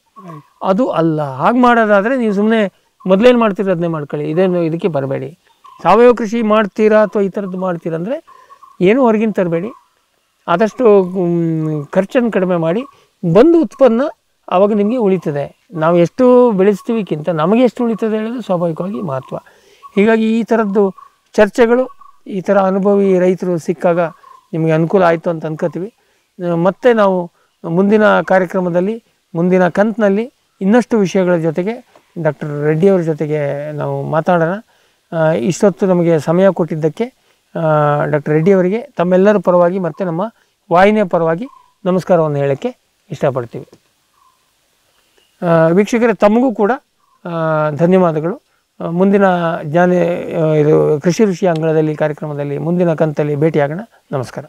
ಅದು ಅಲ್ಲ. ಹಾಗೆ ಮಾಡೋದಾದರೆ ನೀವು ಸುಮ್ಮನೆ ಮೊದಲೇನು ಮಾಡ್ತೀರ ಅದನ್ನೇ ಮಾಡ್ಕೊಳ್ಳಿ. ಇದೇನು ಇದಕ್ಕೆ ಬರಬೇಡಿ. ಸಾವಯವ ಕೃಷಿ ಮಾಡ್ತೀರಾ ಅಥವಾ ಈ ಥರದ್ದು ಮಾಡ್ತೀರಾ ಅಂದರೆ ಏನು ಹೊರಗಿನ ತರಬೇಡಿ. ಆದಷ್ಟು ಖರ್ಚನ್ನು ಕಡಿಮೆ ಮಾಡಿ ಬಂದು ಉತ್ಪನ್ನ ಆವಾಗ ನಿಮಗೆ ಉಳಿತದೆ. ನಾವು ಎಷ್ಟು ಬೆಳೆಸ್ತೀವಿಕ್ಕಿಂತ ನಮಗೆ ಎಷ್ಟು ಉಳಿತದೆ ಹೇಳೋದು ಸ್ವಾಭಾವಿಕವಾಗಿ ಮಹತ್ವ. ಹೀಗಾಗಿ ಈ ಥರದ್ದು ಚರ್ಚೆಗಳು, ಈ ಥರ ಅನುಭವಿ ರೈತರು ಸಿಕ್ಕಾಗ ನಿಮಗೆ ಅನುಕೂಲ ಆಯಿತು ಅಂತ ಅನ್ಕೋತೀವಿ. ಮತ್ತೆ ನಾವು ಮುಂದಿನ ಕಾರ್ಯಕ್ರಮದಲ್ಲಿ, ಮುಂದಿನ ಕಂತಿನಲ್ಲಿ ಇನ್ನಷ್ಟು ವಿಷಯಗಳ ಜೊತೆಗೆ ಡಾಕ್ಟರ್ ರೆಡ್ಡಿಯವ್ರ ಜೊತೆಗೆ ನಾವು ಮಾತಾಡೋಣ. ಇಷ್ಟೊತ್ತು ನಮಗೆ ಸಮಯ ಕೊಟ್ಟಿದ್ದಕ್ಕೆ ಡಾಕ್ಟರ್ ರೆಡ್ಡಿಯವರಿಗೆ ತಮ್ಮೆಲ್ಲರ ಪರವಾಗಿ ಮತ್ತು ನಮ್ಮ ವಾಹಿನಿಯ ಪರವಾಗಿ ನಮಸ್ಕಾರವನ್ನು ಹೇಳೋಕ್ಕೆ ಇಷ್ಟಪಡ್ತೀವಿ. ವೀಕ್ಷಕರೇ, ತಮಗೂ ಕೂಡ ಧನ್ಯವಾದಗಳು. ಮುಂದಿನ ಜ್ಞಾನ ಇದು ಕೃಷಿ ಋಷಿ ಅಂಗಳದಲ್ಲಿ, ಕಾರ್ಯಕ್ರಮದಲ್ಲಿ, ಮುಂದಿನ ಕಂತಲ್ಲಿ ಭೇಟಿಯಾಗೋಣ. ನಮಸ್ಕಾರ.